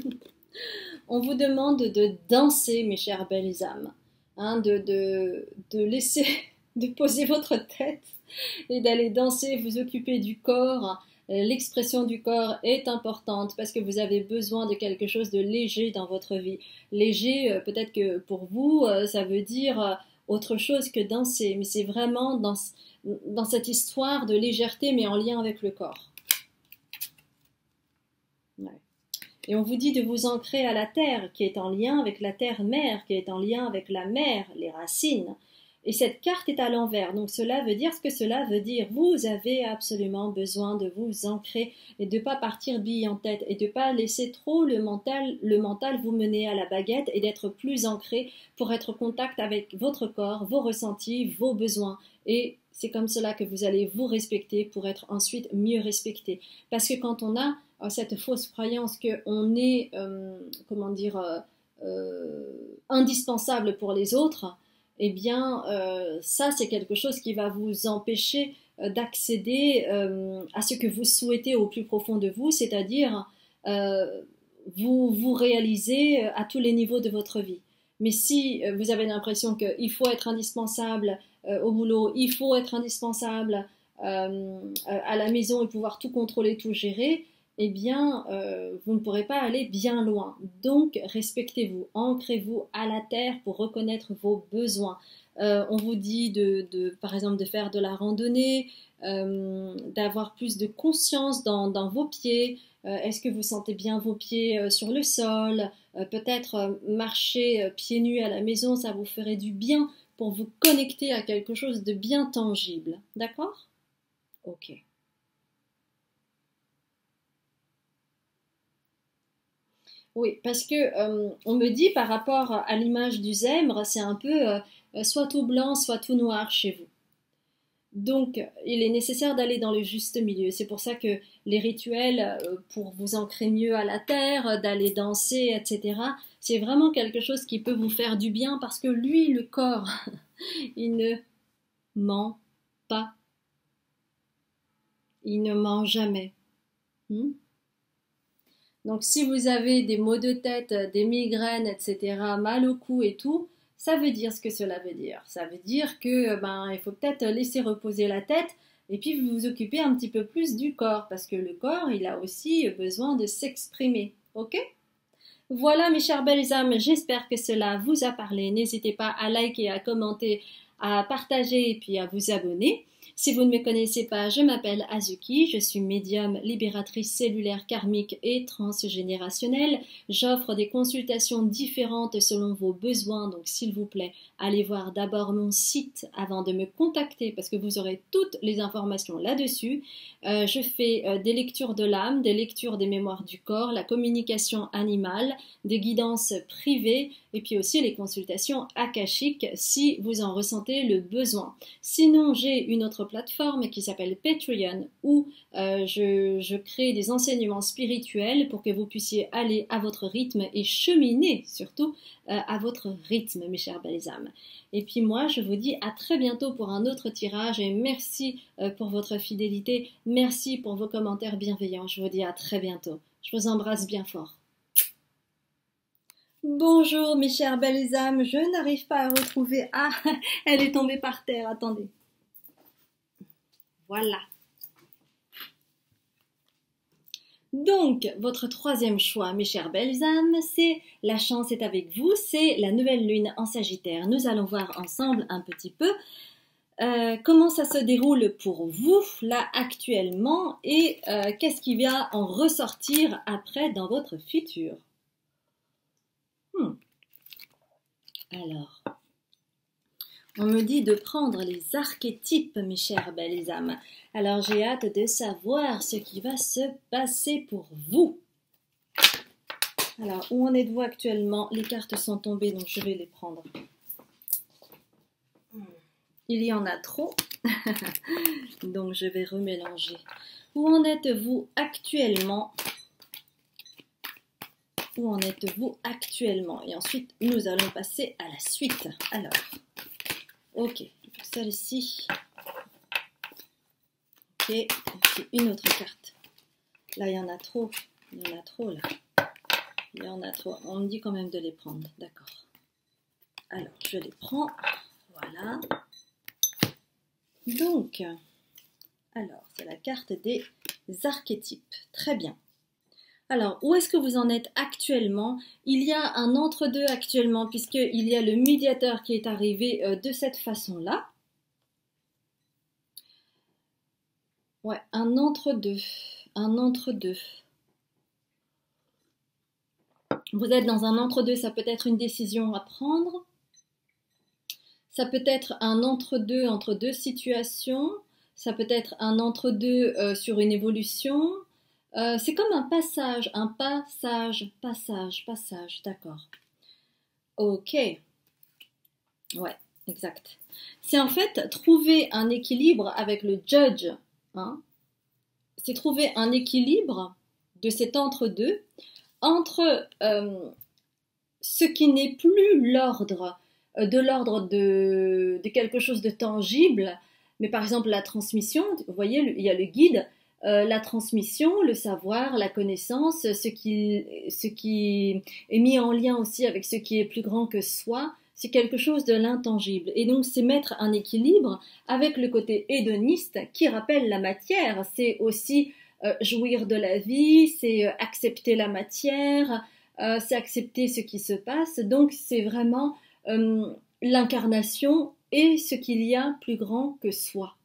on vous demande de danser, mes chères belles âmes, hein, de, de, de laisser, de poser votre tête et d'aller danser, vous occuper du corps. Euh, l'expression du corps est importante parce que vous avez besoin de quelque chose de léger dans votre vie. Léger, euh, peut-être que pour vous, euh, ça veut dire autre chose que danser, mais c'est vraiment dans, dans cette histoire de légèreté, mais en lien avec le corps. Et on vous dit de vous ancrer à la terre, qui est en lien avec la terre-mère, qui est en lien avec la mer, les racines. Et cette carte est à l'envers. Donc cela veut dire ce que cela veut dire. Vous avez absolument besoin de vous ancrer et de pas partir bille en tête et de pas laisser trop le mental, le mental vous mener à la baguette et d'être plus ancré pour être en contact avec votre corps, vos ressentis, vos besoins. Et c'est comme cela que vous allez vous respecter pour être ensuite mieux respecté. Parce que quand on a euh, cette fausse croyance qu'on est, euh, comment dire, euh, indispensable pour les autres, eh bien, euh, ça, c'est quelque chose qui va vous empêcher euh, d'accéder euh, à ce que vous souhaitez au plus profond de vous, c'est-à-dire vous vous réaliser à tous les niveaux de votre vie. Mais si vous avez l'impression qu'il faut être indispensable au boulot, il faut être indispensable à la maison et pouvoir tout contrôler, tout gérer, eh bien, euh, vous ne pourrez pas aller bien loin. Donc, respectez-vous, ancrez-vous à la terre pour reconnaître vos besoins. Euh, on vous dit, de, par exemple, de faire de la randonnée, euh, d'avoir plus de conscience dans, vos pieds. Est-ce que vous sentez bien vos pieds sur le sol? Peut-être marcher pieds nus à la maison, ça vous ferait du bien pour vous connecter à quelque chose de bien tangible. D'accord? Ok. Oui, parce que euh, on me dit par rapport à l'image du zèbre, c'est un peu euh, soit tout blanc, soit tout noir chez vous. Donc, il est nécessaire d'aller dans le juste milieu. C'est pour ça que les rituels, euh, pour vous ancrer mieux à la terre, d'aller danser, etc., c'est vraiment quelque chose qui peut vous faire du bien parce que lui, le corps, il ne ment pas. Il ne ment jamais. Hmm? Donc si vous avez des maux de tête, des migraines, etc., mal au cou et tout, ça veut dire ce que cela veut dire. Ça veut dire que ben il faut peut-être laisser reposer la tête et puis vous vous occupez un petit peu plus du corps parce que le corps, il a aussi besoin de s'exprimer. OK? Voilà mes chères belles âmes, j'espère que cela vous a parlé. N'hésitez pas à liker, à commenter, à partager et puis à vous abonner. Si vous ne me connaissez pas, je m'appelle Azuki, je suis médium, libératrice cellulaire karmique et transgénérationnelle. J'offre des consultations différentes selon vos besoins, donc s'il vous plaît, allez voir d'abord mon site avant de me contacter parce que vous aurez toutes les informations là-dessus. Euh, je fais euh, des lectures de l'âme, des lectures des mémoires du corps, la communication animale, des guidances privées et puis aussi les consultations akashiques si vous en ressentez le besoin. Sinon, j'ai une autre plateforme qui s'appelle Patreon où euh, je, crée des enseignements spirituels pour que vous puissiez aller à votre rythme et cheminer surtout euh, à votre rythme, mes chères belles âmes. Et puis moi, je vous dis à très bientôt pour un autre tirage et merci euh, pour votre fidélité, merci pour vos commentaires bienveillants. Je vous dis à très bientôt. Je vous embrasse bien fort. Bonjour mes chères belles âmes, je n'arrive pas à retrouver. Ah, elle est tombée par terre, attendez. Voilà. Donc, votre troisième choix, mes chères belles âmes, c'est la chance est avec vous, c'est la nouvelle lune en Sagittaire. Nous allons voir ensemble un petit peu euh, comment ça se déroule pour vous là actuellement et euh, qu'est-ce qui va en ressortir après dans votre futur. Hmm. Alors, on me dit de prendre les archétypes, mes chères belles âmes. Alors j'ai hâte de savoir ce qui va se passer pour vous. Alors, où en êtes-vous actuellement? Les cartes sont tombées, donc je vais les prendre. Il y en a trop, donc je vais remélanger. Où en êtes-vous actuellement? Où en êtes-vous actuellement? Et ensuite, nous allons passer à la suite. Alors, Ok, celle-ci. Ok, et une autre carte. Là, il y en a trop. Il y en a trop, là. Il y en a trop. On me dit quand même de les prendre. D'accord. Alors, je les prends. Voilà. Donc, alors, c'est la carte des archétypes. Très bien. Alors, où est-ce que vous en êtes actuellement? Il y a un entre-deux actuellement, puisqu'il y a le médiateur qui est arrivé euh, de cette façon-là. Ouais, un entre-deux. Un entre-deux. Vous êtes dans un entre-deux, ça peut être une décision à prendre. Ça peut être un entre-deux entre deux situations. Ça peut être un entre-deux euh, sur une évolution. Euh, c'est comme un passage, un passage, passage, passage, d'accord. Ok. Ouais, exact. C'est en fait trouver un équilibre avec le judge. Hein. C'est trouver un équilibre de cet entre-deux entre euh, ce qui n'est plus l'ordre, euh, de l'ordre de, de, quelque chose de tangible, mais par exemple la transmission, vous voyez, il y a le guide, euh, la transmission, le savoir, la connaissance, ce qui, est mis en lien aussi avec ce qui est plus grand que soi, c'est quelque chose de l'intangible. Et donc c'est mettre un équilibre avec le côté hédoniste qui rappelle la matière. C'est aussi euh, jouir de la vie, c'est euh, accepter la matière, c'est accepter ce qui se passe. Donc c'est vraiment l'incarnation et ce qu'il y a plus grand que soi.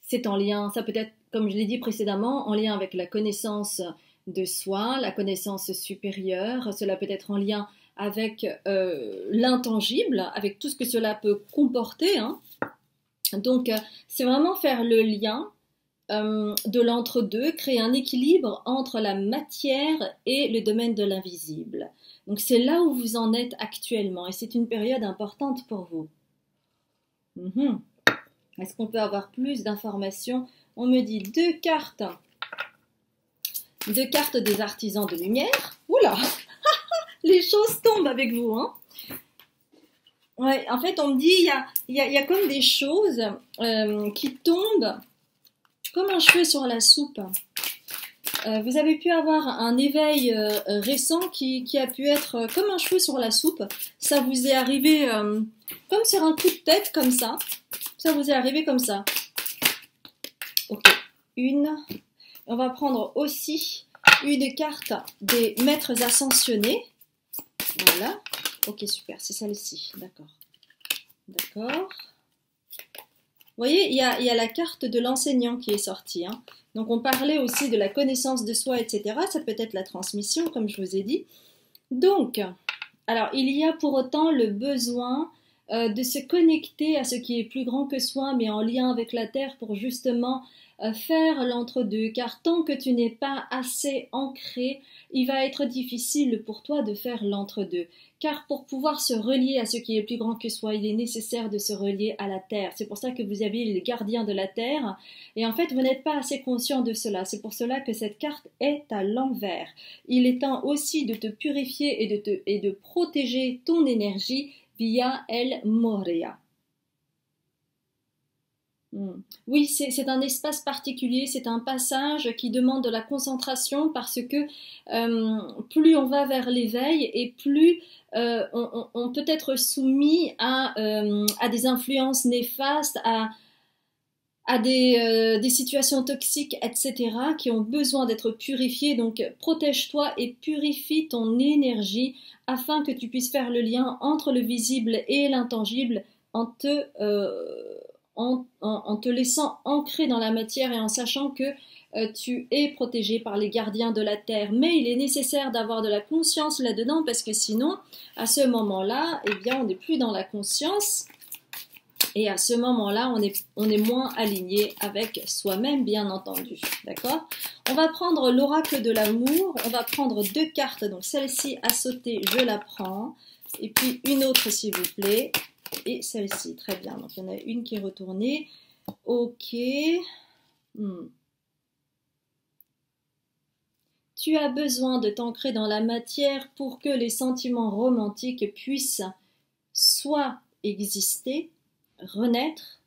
C'est en lien, ça peut être comme je l'ai dit précédemment, en lien avec la connaissance de soi, la connaissance supérieure. Cela peut être en lien avec euh, l'intangible, avec tout ce que cela peut comporter. Hein. Donc, euh, c'est vraiment faire le lien euh, de l'entre-deux, créer un équilibre entre la matière et le domaine de l'invisible. Donc, c'est là où vous en êtes actuellement et c'est une période importante pour vous. Mhm. Est-ce qu'on peut avoir plus d'informations on me dit deux cartes. Deux cartes des artisans de lumière. Oula Les choses tombent avec vous, hein en fait, on me dit, il y a, comme des choses euh, qui tombent comme un cheveu sur la soupe. Euh, vous avez pu avoir un éveil euh, récent qui, a pu être comme un cheveu sur la soupe. Ça vous est arrivé comme sur un coup de tête, comme ça. Ça vous est arrivé comme ça. Ok, une. On va prendre aussi une carte des maîtres ascensionnés. Voilà. Ok, super. C'est celle-ci. D'accord. D'accord. Vous voyez, il y, a, la carte de l'enseignant qui est sortie. Hein. Donc, on parlait aussi de la connaissance de soi, etc. Ça peut être la transmission, comme je vous ai dit. Donc, alors, il y a pour autant le besoin euh, de se connecter à ce qui est plus grand que soi, mais en lien avec la Terre pour justement euh, faire l'entre-deux, car tant que tu n'es pas assez ancré, il va être difficile pour toi de faire l'entre-deux. Car pour pouvoir se relier à ce qui est plus grand que soi, il est nécessaire de se relier à la terre. C'est pour ça que vous avez les gardiens de la terre. Et en fait, vous n'êtes pas assez conscient de cela. C'est pour cela que cette carte est à l'envers. Il est temps aussi de te purifier et de, te, et de protéger ton énergie via El Moria. Hmm. Oui, c'est un espace particulier, c'est un passage qui demande de la concentration parce que euh, plus on va vers l'éveil et plus euh, on, peut être soumis à, euh, à des influences néfastes, à, à des, des, situations toxiques, etc., qui ont besoin d'être purifiées. Donc, protège-toi et purifie ton énergie afin que tu puisses faire le lien entre le visible et l'intangible en te en, te laissant ancrer dans la matière et en sachant que euh, tu es protégé par les gardiens de la terre. Mais il est nécessaire d'avoir de la conscience là-dedans parce que sinon, à ce moment-là, eh bien, on n'est plus dans la conscience. Et à ce moment-là, on est, on est moins aligné avec soi-même, bien entendu. D'accord? On va prendre l'oracle de l'amour. On va prendre deux cartes. Donc celle-ci à sauter, je la prends. Et puis une autre, s'il vous plaît et celle-ci. Très bien. Donc, il y en a une qui est retournée. Ok. Hmm. Tu as besoin de t'ancrer dans la matière pour que les sentiments romantiques puissent soit exister, renaître,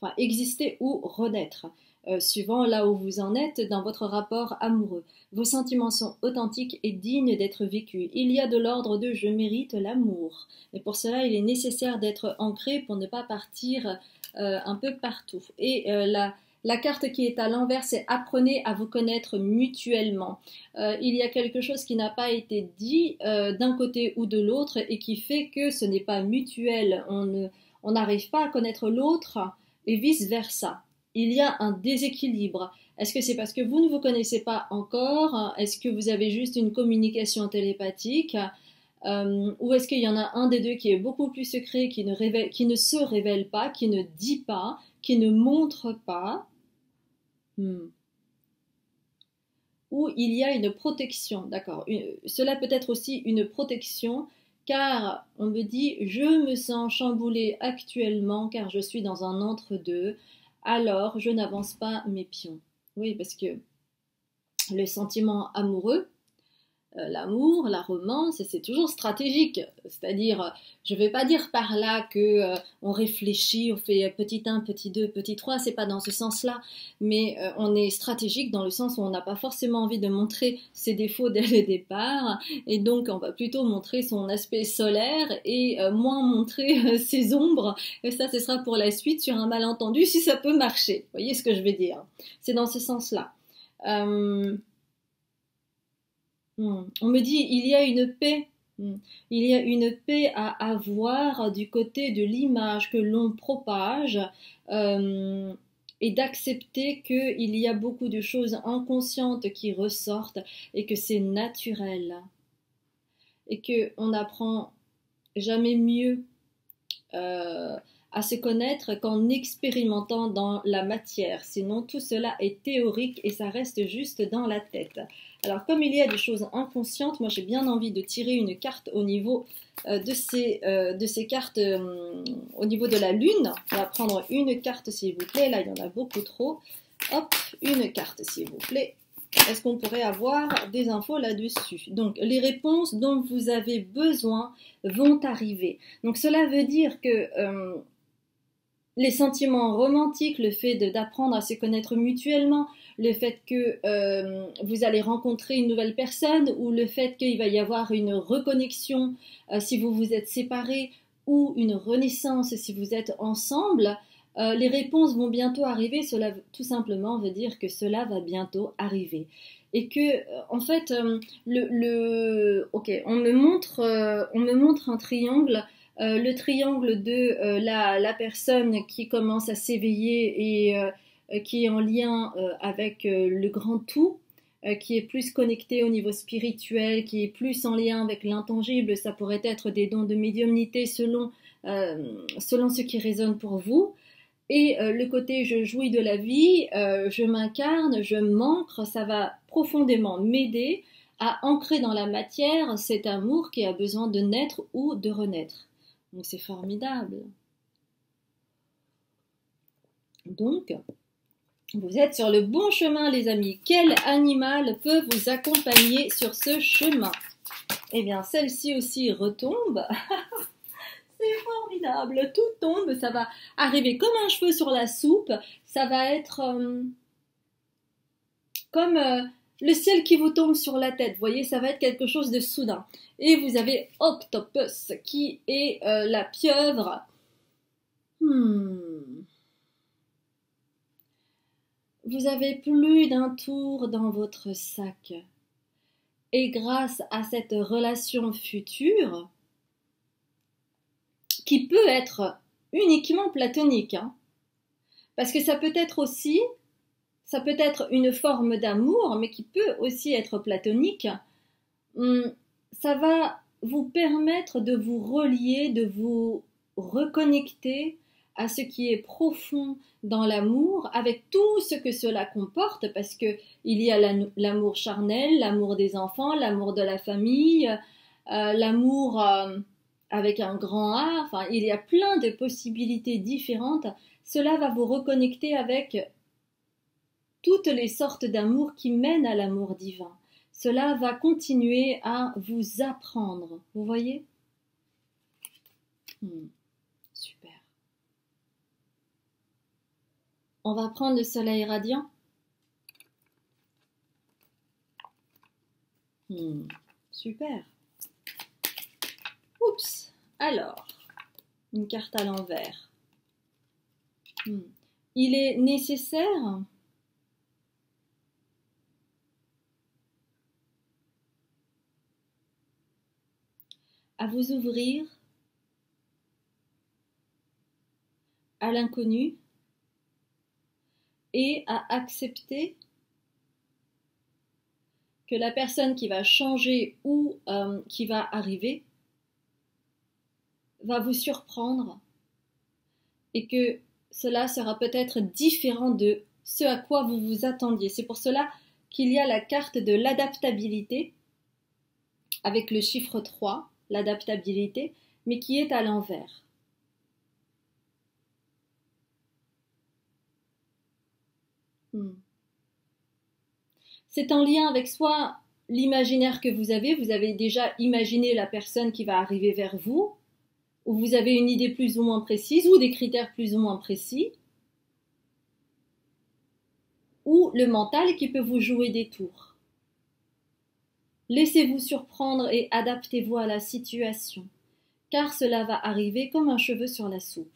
enfin exister ou renaître. Euh, suivant là où vous en êtes dans votre rapport amoureux. Vos sentiments sont authentiques et dignes d'être vécus. Il y a de l'ordre de je mérite l'amour. Et pour cela, il est nécessaire d'être ancré pour ne pas partir euh, un peu partout. Et euh, la, la carte qui est à l'envers, c'est apprenez à vous connaître mutuellement. il y a quelque chose qui n'a pas été dit d'un côté ou de l'autre et qui fait que ce n'est pas mutuel. On n'arrive pas à connaître l'autre et vice-versa il y a un déséquilibre. Est-ce que c'est parce que vous ne vous connaissez pas encore? Est-ce que vous avez juste une communication télépathique? Euh, Ou est-ce qu'il y en a un des deux qui est beaucoup plus secret, qui ne, qui ne se révèle pas, qui ne dit pas, qui ne montre pas? Hmm. Ou il y a une protection, d'accord. Cela peut être aussi une protection car on me dit je me sens chamboulé actuellement car je suis dans un entre-deux alors je n'avance pas mes pions. Oui, parce que le sentiment amoureux, l'amour, la romance, c'est toujours stratégique. C'est-à-dire, je ne vais pas dire par là que euh, on réfléchit, on fait petit 1, petit 2, petit 3, c'est pas dans ce sens-là, mais euh, on est stratégique dans le sens où on n'a pas forcément envie de montrer ses défauts dès le départ, et donc on va plutôt montrer son aspect solaire et moins montrer ses ombres, et ça ce sera pour la suite sur un malentendu si ça peut marcher. Vous voyez ce que je veux dire C'est dans ce sens-là. Hmm. On me dit, il y a une paix. Hmm. Il y a une paix à avoir du côté de l'image que l'on propage euh, et d'accepter qu'il y a beaucoup de choses inconscientes qui ressortent et que c'est naturel et qu'on n'apprend jamais mieux euh, à se connaître qu'en expérimentant dans la matière. Sinon, tout cela est théorique et ça reste juste dans la tête. Alors, comme il y a des choses inconscientes, moi j'ai bien envie de tirer une carte au niveau euh, de, ces, euh, de ces cartes euh, au niveau de la lune. On va prendre une carte s'il vous plaît. Là, il y en a beaucoup trop. Hop, une carte s'il vous plaît. Est-ce qu'on pourrait avoir des infos là-dessus? Donc, les réponses dont vous avez besoin vont arriver. Donc, cela veut dire que les sentiments romantiques, le fait d'apprendre à se connaître mutuellement, le fait que euh, vous allez rencontrer une nouvelle personne ou le fait qu'il va y avoir une reconnexion euh, si vous vous êtes séparés ou une renaissance si vous êtes ensemble, euh, les réponses vont bientôt arriver, cela tout simplement veut dire que cela va bientôt arriver. Et que, en fait, euh, le, ok, on me montre, on me montre un triangle, le triangle de la, la, personne qui commence à s'éveiller et qui est en lien avec le grand tout, qui est plus connecté au niveau spirituel, qui est plus en lien avec l'intangible. Ça pourrait être des dons de médiumnité selon, selon ce qui résonne pour vous. Et euh, le côté je jouis de la vie, euh, je m'incarne, je m'ancre, ça va profondément m'aider à ancrer dans la matière cet amour qui a besoin de naître ou de renaître. C'est formidable. Donc, vous êtes sur le bon chemin les amis. Quel animal peut vous accompagner sur ce chemin? Eh bien, celle-ci aussi retombe. c'est formidable, tout tombe, ça va arriver comme un cheveu sur la soupe, ça va être euh, comme euh, le ciel qui vous tombe sur la tête, vous voyez, ça va être quelque chose de soudain. Et vous avez Octopus qui est euh, la pieuvre. Hmm. Vous avez plus d'un tour dans votre sac. Et grâce à cette relation future, qui peut être uniquement platonique. Hein. Parce que ça peut être aussi, ça peut être une forme d'amour, mais qui peut aussi être platonique. Hum, ça va vous permettre de vous relier, de vous reconnecter à ce qui est profond dans l'amour, avec tout ce que cela comporte, parce que il y a l'amour charnel, l'amour des enfants, l'amour de la famille, euh, l'amour euh, avec un grand A, enfin, il y a plein de possibilités différentes. Cela va vous reconnecter avec toutes les sortes d'amour qui mènent à l'amour divin. Cela va continuer à vous apprendre. Vous voyez? Hmm, Super. On va prendre le soleil radiant. Hmm, super. Oups. Alors, une carte à l'envers. Hmm. Il est nécessaire à vous ouvrir à l'inconnu et à accepter que la personne qui va changer ou euh, qui va arriver va vous surprendre et que cela sera peut-être différent de ce à quoi vous vous attendiez. C'est pour cela qu'il y a la carte de l'adaptabilité avec le chiffre 3, l'adaptabilité, mais qui est à l'envers. Hmm. C'est en lien avec soit l'imaginaire que vous avez, vous avez déjà imaginé la personne qui va arriver vers vous, où vous avez une idée plus ou moins précise ou des critères plus ou moins précis, ou le mental qui peut vous jouer des tours. Laissez-vous surprendre et adaptez-vous à la situation, car cela va arriver comme un cheveu sur la soupe.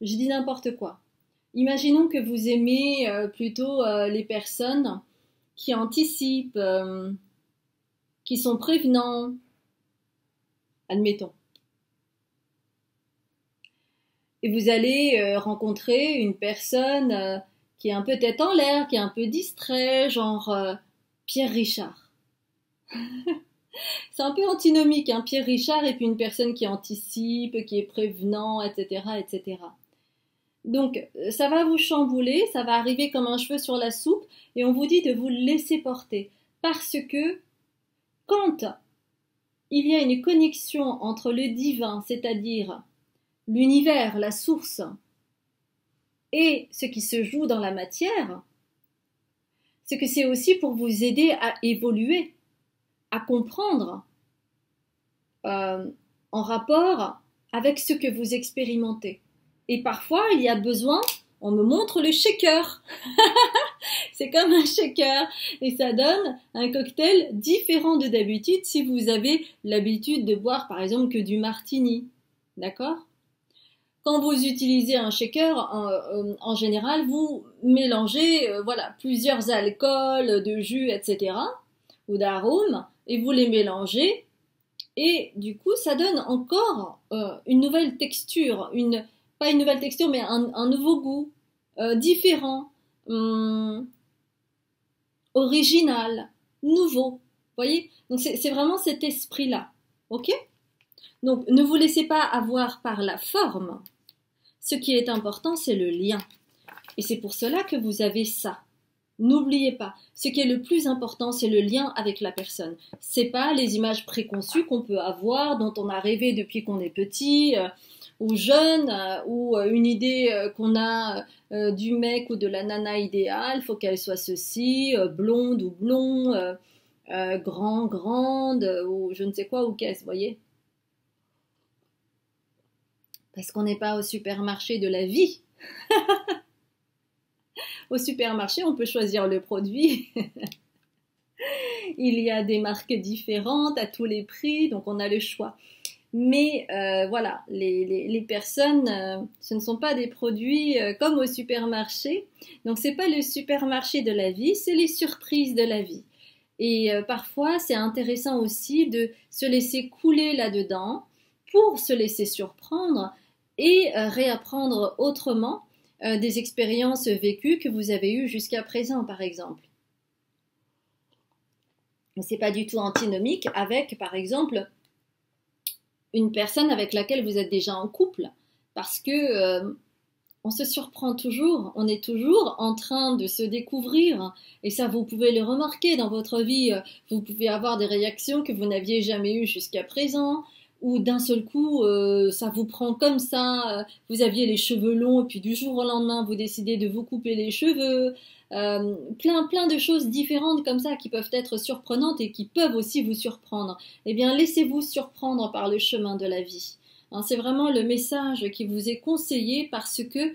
Je dis n'importe quoi. Imaginons que vous aimez euh, plutôt euh, les personnes qui anticipent, euh, qui sont prévenants, admettons. Et vous allez euh, rencontrer une personne euh, qui est un peu tête en l'air, qui est un peu distrait, genre Pierre Richard. C'est un peu antinomique, hein, Pierre Richard et puis une personne qui anticipe, qui est prévenant, etc., etc. Donc, euh, ça va vous chambouler, ça va arriver comme un cheveu sur la soupe, et on vous dit de vous laisser porter. Parce que, quand il y a une connexion entre le divin, c'est-à-dire l'univers, la source, et ce qui se joue dans la matière, c'est que c'est aussi pour vous aider à évoluer, à comprendre euh, en rapport avec ce que vous expérimentez. Et parfois, il y a besoin on me montre le shaker. c'est comme un shaker et ça donne un cocktail différent de d'habitude si vous avez l'habitude de boire par exemple que du martini. D'accord? Quand vous utilisez un shaker, en, euh, général, vous mélangez euh, voilà plusieurs alcools, de jus, etc. ou d'arômes et vous les mélangez et du coup ça donne encore euh, une nouvelle texture, une pas une nouvelle texture mais un, nouveau goût différent, hum, original, nouveau. Voyez? Donc c'est vraiment cet esprit-là. Ok? Donc ne vous laissez pas avoir par la forme. Ce qui est important, c'est le lien. Et c'est pour cela que vous avez ça. N'oubliez pas, ce qui est le plus important, c'est le lien avec la personne. C'est pas les images préconçues qu'on peut avoir, dont on a rêvé depuis qu'on est petit euh, ou jeune, euh, ou euh, une idée qu'on a du mec ou de la nana idéale. Faut qu'elle soit ceci, blonde ou blond, grand, grande, ou je ne sais quoi ou qu'est-ce, voyez? Parce qu'on n'est pas au supermarché de la vie. au supermarché, on peut choisir le produit. Il y a des marques différentes à tous les prix, donc on a le choix. Mais euh, voilà, les, personnes, euh, ce ne sont pas des produits euh, comme au supermarché. Donc c'est pas le supermarché de la vie, c'est les surprises de la vie. Et parfois, c'est intéressant aussi de se laisser couler là-dedans pour se laisser surprendre et euh, réapprendre autrement euh, des expériences vécues que vous avez eues jusqu'à présent, par exemple. C'est pas du tout antinomique avec, par exemple, une personne avec laquelle vous êtes déjà en couple, parce que euh, on se surprend toujours, on est toujours en train de se découvrir, et ça vous pouvez le remarquer dans votre vie, vous pouvez avoir des réactions que vous n'aviez jamais eues jusqu'à présent, ou d'un seul coup, euh, ça vous prend comme ça, euh, vous aviez les cheveux longs et puis du jour au lendemain, vous décidez de vous couper les cheveux, euh, plein plein de choses différentes comme ça qui peuvent être surprenantes et qui peuvent aussi vous surprendre. Eh bien, laissez-vous surprendre par le chemin de la vie. Hein, c'est vraiment le message qui vous est conseillé parce que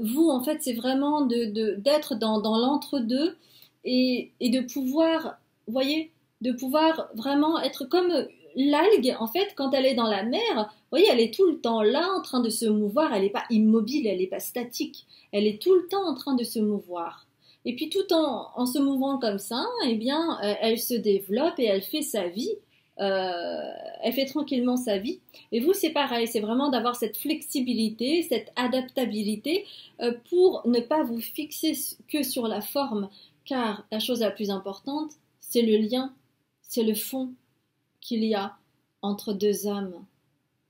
vous, en fait, c'est vraiment d'être de, dans, dans l'entre-deux et, et de pouvoir, voyez, de pouvoir vraiment être comme l'algue, en fait, quand elle est dans la mer, vous voyez, elle est tout le temps là en train de se mouvoir, elle n'est pas immobile, elle n'est pas statique, elle est tout le temps en train de se mouvoir. Et puis tout en, en se mouvant comme ça, eh bien, euh, elle se développe et elle fait sa vie. Euh, elle fait tranquillement sa vie. Et vous, c'est pareil, c'est vraiment d'avoir cette flexibilité, cette adaptabilité euh, pour ne pas vous fixer que sur la forme, car la chose la plus importante, c'est le lien, c'est le fond, qu'il y a entre deux âmes.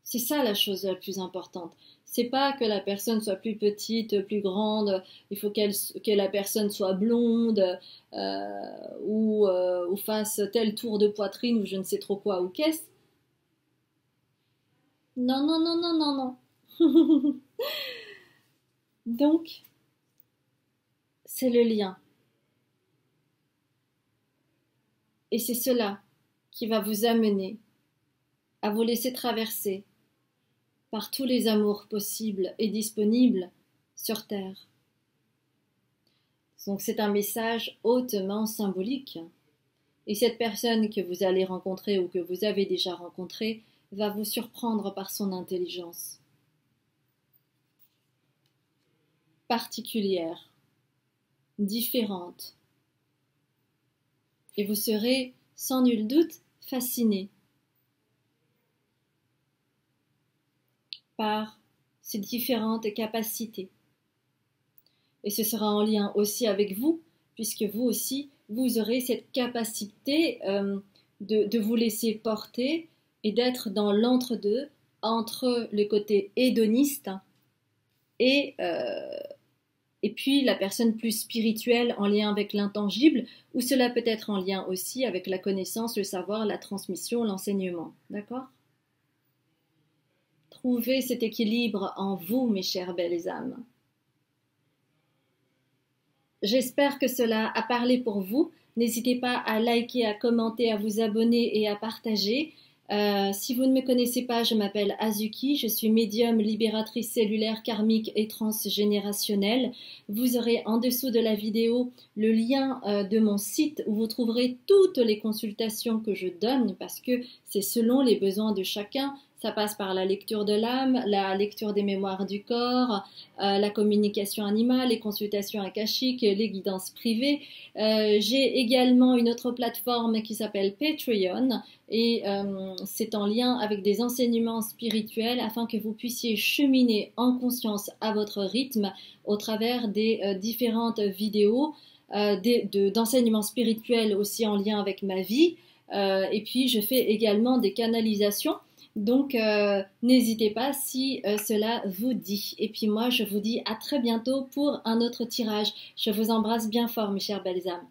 C'est ça la chose la plus importante. C'est pas que la personne soit plus petite, plus grande, il faut qu'elle, que la personne soit blonde euh, ou, euh, ou fasse tel tour de poitrine ou je ne sais trop quoi ou qu'est-ce. Non, non, non, non, non, non. Donc, c'est le lien. Et c'est cela qui va vous amener à vous laisser traverser par tous les amours possibles et disponibles sur Terre. Donc c'est un message hautement symbolique. Et cette personne que vous allez rencontrer ou que vous avez déjà rencontrée va vous surprendre par son intelligence particulière, différente. Et vous serez sans nul doute fasciné par ces différentes capacités. Et ce sera en lien aussi avec vous, puisque vous aussi, vous aurez cette capacité euh, de, vous laisser porter et d'être dans l'entre-deux, entre le côté hédoniste et euh, et puis la personne plus spirituelle en lien avec l'intangible, ou cela peut être en lien aussi avec la connaissance, le savoir, la transmission, l'enseignement. D'accord? Trouvez cet équilibre en vous, mes chères belles âmes. J'espère que cela a parlé pour vous. N'hésitez pas à liker, à commenter, à vous abonner et à partager. Euh, si vous ne me connaissez pas, je m'appelle Azuki, je suis médium, libératrice cellulaire, karmique et transgénérationnelle. Vous aurez en dessous de la vidéo le lien euh, de mon site où vous trouverez toutes les consultations que je donne parce que c'est selon les besoins de chacun. Ça passe par la lecture de l'âme, la lecture des mémoires du corps, euh, la communication animale, les consultations akashiques, les guidances privées. Euh, j'ai également une autre plateforme qui s'appelle Patreon et euh, c'est en lien avec des enseignements spirituels afin que vous puissiez cheminer en conscience à votre rythme au travers des différentes vidéos d'enseignements spirituels aussi en lien avec ma vie. et puis je fais également des canalisations donc, euh, n'hésitez pas si euh, cela vous dit. Et puis moi, je vous dis à très bientôt pour un autre tirage. Je vous embrasse bien fort, mes chères belles âmes.